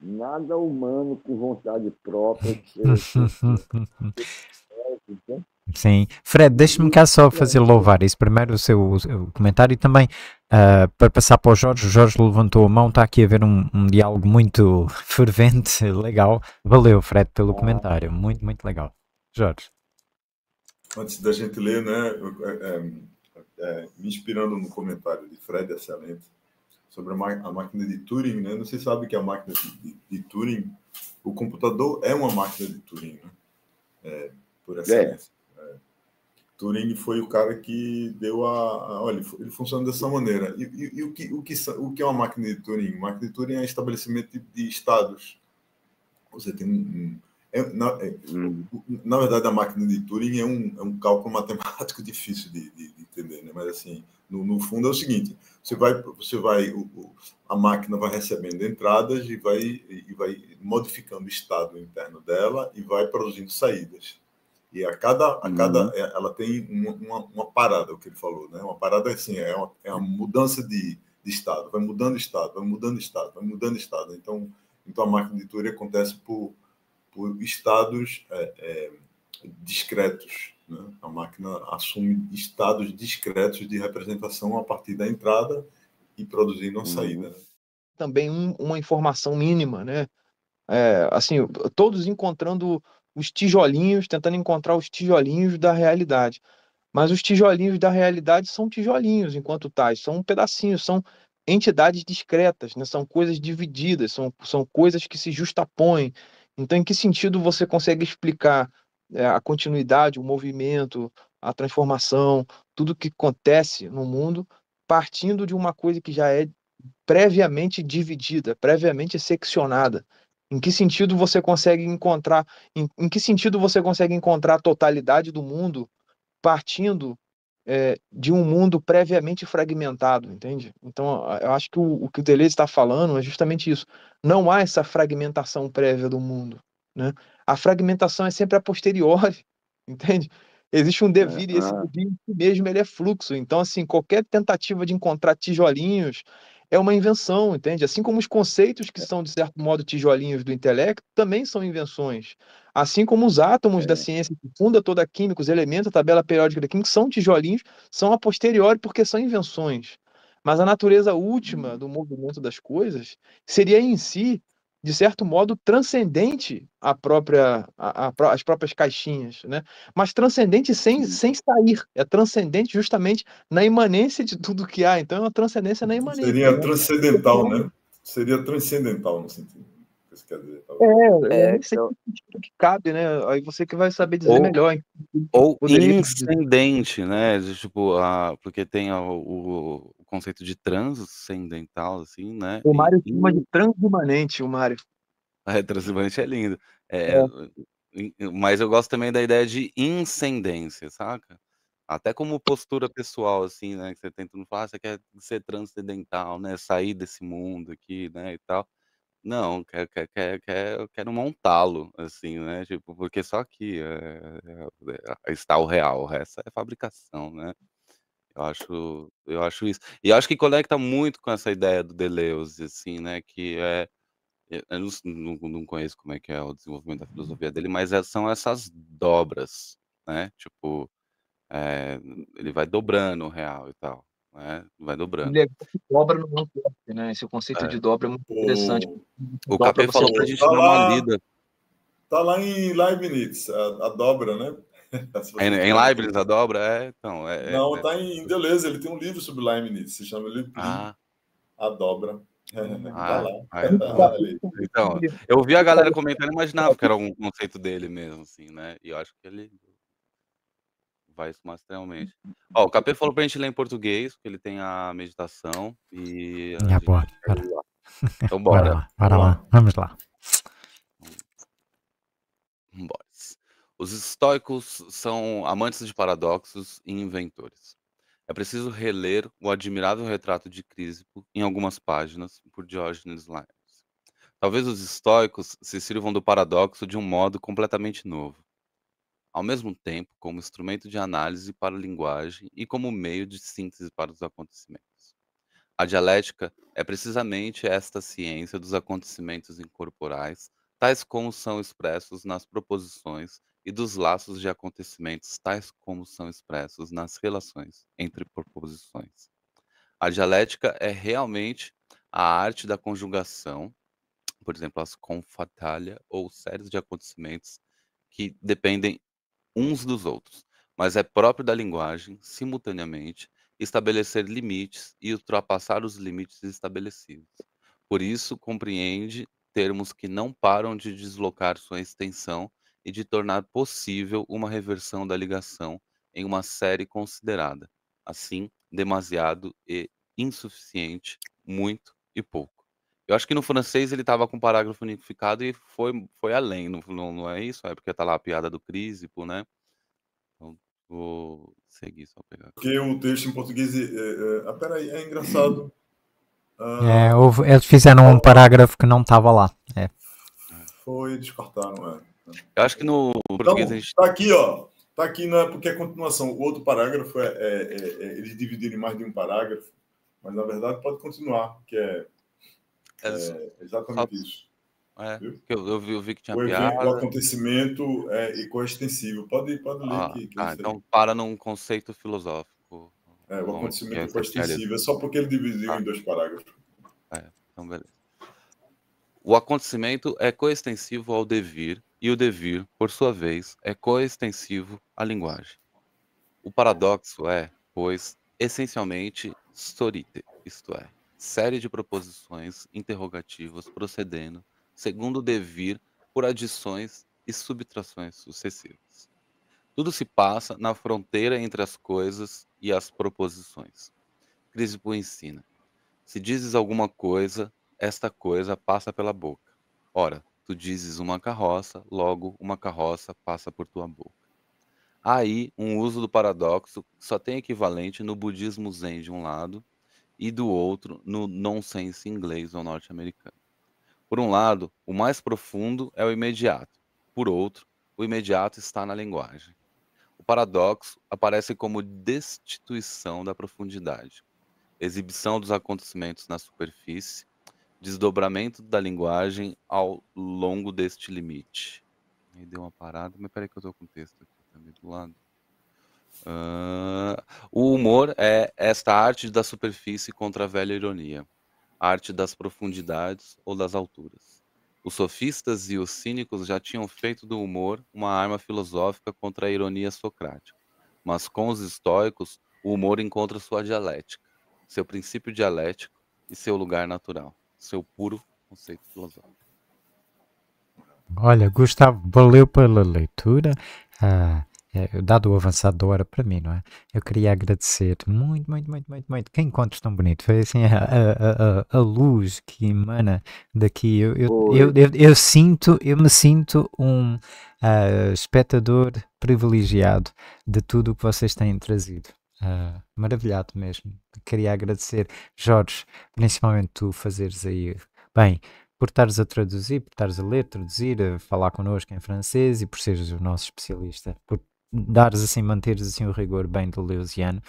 nada humano com vontade própria de ser. Sim. Fred, deixe-me cá só fazer louvar isso primeiro, o seu, o seu comentário, e também uh, para passar para o Jorge. O Jorge levantou a mão, está aqui a ver um, um diálogo muito fervente, legal. Valeu, Fred, pelo comentário, muito, muito legal. Jorge. Antes da gente ler, né, é, é, me inspirando no comentário de Fred, excelente, sobre a, a máquina de Turing, né? Não se sabe que a máquina de, de, de, Turing, o computador é uma máquina de Turing, né? É, por excelência. Turing foi o cara que deu a, a olha, ele funciona dessa maneira. E, e, e, o, que, o, que, o que é uma máquina de Turing? Uma máquina de Turing é estabelecimento de, de estados. Você tem um, é, na, é, hum. na, verdade, a máquina de Turing é um, é um cálculo matemático difícil de, de, de entender, né? mas assim, no, no, fundo é o seguinte: você vai, você vai, o, o, a máquina vai recebendo entradas e vai, e vai modificando o estado interno dela e vai produzindo saídas. E a cada, a cada uhum. ela tem uma, uma, uma, parada, o que ele falou, né? Uma parada assim, é uma, é uma mudança de, de estado, vai mudando estado, vai mudando estado, vai mudando estado. Então, então a máquina de Turing acontece por por estados é, é, discretos. Né? A máquina assume estados discretos de representação a partir da entrada e produzindo uma saída. Né? Também um, uma informação mínima, né? É, assim, todos encontrando os tijolinhos, tentando encontrar os tijolinhos da realidade. Mas os tijolinhos da realidade são tijolinhos enquanto tais, são pedacinhos, são entidades discretas, né? são coisas divididas, são, são coisas que se justapõem, então, em que sentido você consegue explicar é, a continuidade, o movimento, a transformação, tudo que acontece no mundo, partindo de uma coisa que já é previamente dividida, previamente seccionada? Em que sentido você consegue encontrar, em, em que sentido você consegue encontrar a totalidade do mundo partindo é, de um mundo previamente fragmentado, entende? Então, eu acho que o, o que o Deleuze está falando é justamente isso. Não há essa fragmentação prévia do mundo, né? A fragmentação é sempre a posteriori, entende? Existe um devir e esse devir em si mesmo ele é fluxo. Então, assim, qualquer tentativa de encontrar tijolinhos é uma invenção, entende? Assim como os conceitos que são, de certo modo, tijolinhos do intelecto também são invenções. Assim como os átomos é. da ciência que funda toda a química, os elementos da tabela periódica da química, são tijolinhos, são a posteriori porque são invenções. Mas a natureza última uhum. do movimento das coisas seria em si, de certo modo, transcendente à própria, a, a, as próprias caixinhas, né? Mas transcendente sem, sem sair, é transcendente justamente na imanência de tudo que há. Então é uma transcendência na imanência. Seria né? transcendental, né? Seria transcendental no sentido isso quer dizer. É, é, é então... que cabe, né? Aí você que vai saber dizer ou, melhor. Ou incendente, né? Tipo, a, porque tem a, o, o, conceito de transcendental, assim, né? O Mário e, chama de transimanente, o Mário. É, transimanente é lindo. É, é. Mas eu gosto também da ideia de incendência, saca? Até como postura pessoal, assim, né? Que você tenta não falar, ah, você quer ser transcendental, né? Sair desse mundo aqui, né? E tal. Não, quero quero quero quero montá-lo, assim, né, tipo, porque só aqui, eh eh, está o real, resto é fabricação, né. Eu acho eu acho isso. E acho que conecta muito com essa ideia do Deleuze, assim, né, que é eu eu não não conheço como é que é o desenvolvimento da filosofia dele, mas é são essas dobras, né, tipo, eh, ele vai dobrando o real e tal. Né, vai dobrando. Ele é dobra no não né? Esse conceito é. de dobra é muito interessante. O, o Capê falou pra gente dar uma lida. Tá lá em Leibniz, a, a dobra, né? Em, em Leibniz a dobra? É, então. É, Não, é, tá em Deleuze, ele tem um livro sobre Leibniz, se chama Le Prix, Ah, a dobra. Ah, tá lá. ah, é. Tá ali. então, eu ouvi a galera comentando e imaginava que era um conceito dele mesmo, assim, né? E eu acho que ele vai isso materialmente. Ó, o Capê falou pra gente ler em português, porque ele tem a meditação e. a Ah, boa, bora. lá. Então, Bora bora. lá, bora lá, vamos lá. Vambora. Os estoicos são amantes de paradoxos e inventores. É preciso reler o admirável retrato de Crisipo em algumas páginas por Diógenes Laertes. Talvez os estoicos se sirvam do paradoxo de um modo completamente novo, ao mesmo tempo como instrumento de análise para a linguagem e como meio de síntese para os acontecimentos. A dialética é precisamente esta ciência dos acontecimentos incorporais, tais como são expressos nas proposições e dos laços de acontecimentos, tais como são expressos nas relações entre proposições. A dialética é realmente a arte da conjugação, por exemplo, as confatalia ou séries de acontecimentos que dependem uns dos outros, mas é próprio da linguagem, simultaneamente, estabelecer limites e ultrapassar os limites estabelecidos. Por isso, compreende termos que não param de deslocar sua extensão e de tornar possível uma reversão da ligação em uma série considerada, assim, demasiado e insuficiente, muito e pouco. Eu acho que no francês ele estava com parágrafo unificado e foi, foi além, não, não, não é isso? É porque tá lá a piada do Crísipo, né? Então, vou seguir só pegar. Porque o texto em português. É, é, ah, peraí, é engraçado. Ah, É, houve- eles fizeram um parágrafo que não estava lá. É. Foi, descartaram, é. Eu acho que no Então, português a gente. tá aqui, ó. Tá aqui, não é porque é continuação. O outro parágrafo é, é- é- é- eles dividiram em mais de um parágrafo, mas na verdade pode continuar, que é, É, é exatamente isso. é, eu, eu vi, eu vi que tinha O evento, o piada. acontecimento é coextensivo. Pode, pode ler Ah, aqui. que ah, então para num conceito filosófico. É, o acontecimento é é coextensivo. É só porque ele dividiu Ah. em dois parágrafos. Então, beleza. O acontecimento é coextensivo ao devir, e o devir, por sua vez, é coextensivo à linguagem. O paradoxo é, pois, essencialmente storite, isto é, série de proposições interrogativas procedendo, segundo o devir, por adições e subtrações sucessivas. Tudo se passa na fronteira entre as coisas e as proposições. Crisipo ensina. Se dizes alguma coisa, esta coisa passa pela boca. Ora, tu dizes uma carroça, logo uma carroça passa por tua boca. Há aí um uso do paradoxo que só tem equivalente no budismo zen de um lado e do outro no nonsense inglês ou norte-americano. Por um lado, o mais profundo é o imediato. Por outro, o imediato está na linguagem. O paradoxo aparece como destituição da profundidade, exibição dos acontecimentos na superfície, desdobramento da linguagem ao longo deste limite. Aí deu uma parada, mas peraí que eu tô com o texto aqui também do lado. Ah, o humor é esta arte da superfície contra a velha ironia, arte das profundidades ou das alturas. Os sofistas e os cínicos já tinham feito do humor uma arma filosófica contra a ironia socrática, mas com os estoicos, o humor encontra sua dialética, seu princípio dialético e seu lugar natural, seu puro conceito filosófico. Olha, Gustavo, valeu pela leitura. Ah, é, dado o avançado da hora para mim, não é? Eu queria agradecer muito, muito, muito, muito, muito. Que encontro tão bonito. Foi assim a, a, a, a luz que emana daqui. Eu, eu, eu, eu, eu sinto, eu me sinto um ah, espectador privilegiado de tudo o que vocês têm trazido. Ah, maravilhado mesmo. Queria agradecer, Jorge, principalmente tu fazeres aí bem por estares a traduzir, por estares a ler, traduzir, a falar connosco em francês e por seres o nosso especialista, por dares assim, manteres assim o rigor bem do leusiano.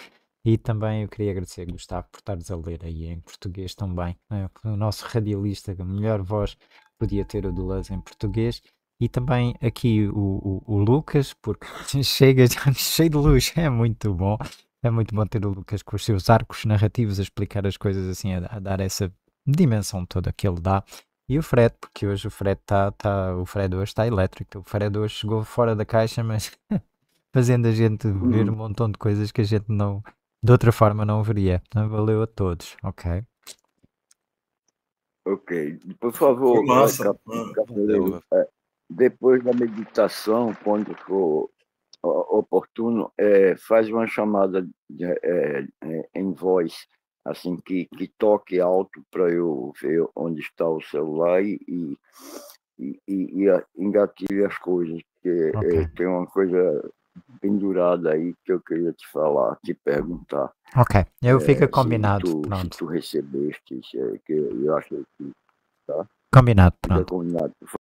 E também eu queria agradecer, Gustavo, por estares a ler aí em português também. né? O nosso radialista, a melhor voz podia ter o Deleuze em português. E também aqui o, o, o Lucas, porque chega cheio de luz, é muito bom. É muito bom ter o Lucas com os seus arcos narrativos a explicar as coisas assim, a, a dar essa dimensão toda que ele dá. E o Fred, porque hoje o Fred está, tá, o Fred hoje está elétrico. O Fred hoje chegou fora da caixa, mas fazendo a gente ver um montão de coisas que a gente não, de outra forma não veria. Então, valeu a todos, ok? Ok. Por favor, é, depois da meditação, quando for oportuno, é, faz uma chamada de, é, é, em voz, assim, que, que toque alto para eu ver onde está o celular e, e, e, e engatilhe as coisas, porque é, tem uma coisa pendurada aí que eu queria te falar, te perguntar. Ok, eu É, fica se combinado, tu, se pronto. tu recebeste, se é que eu acho que Combinado, fica pronto. combinado.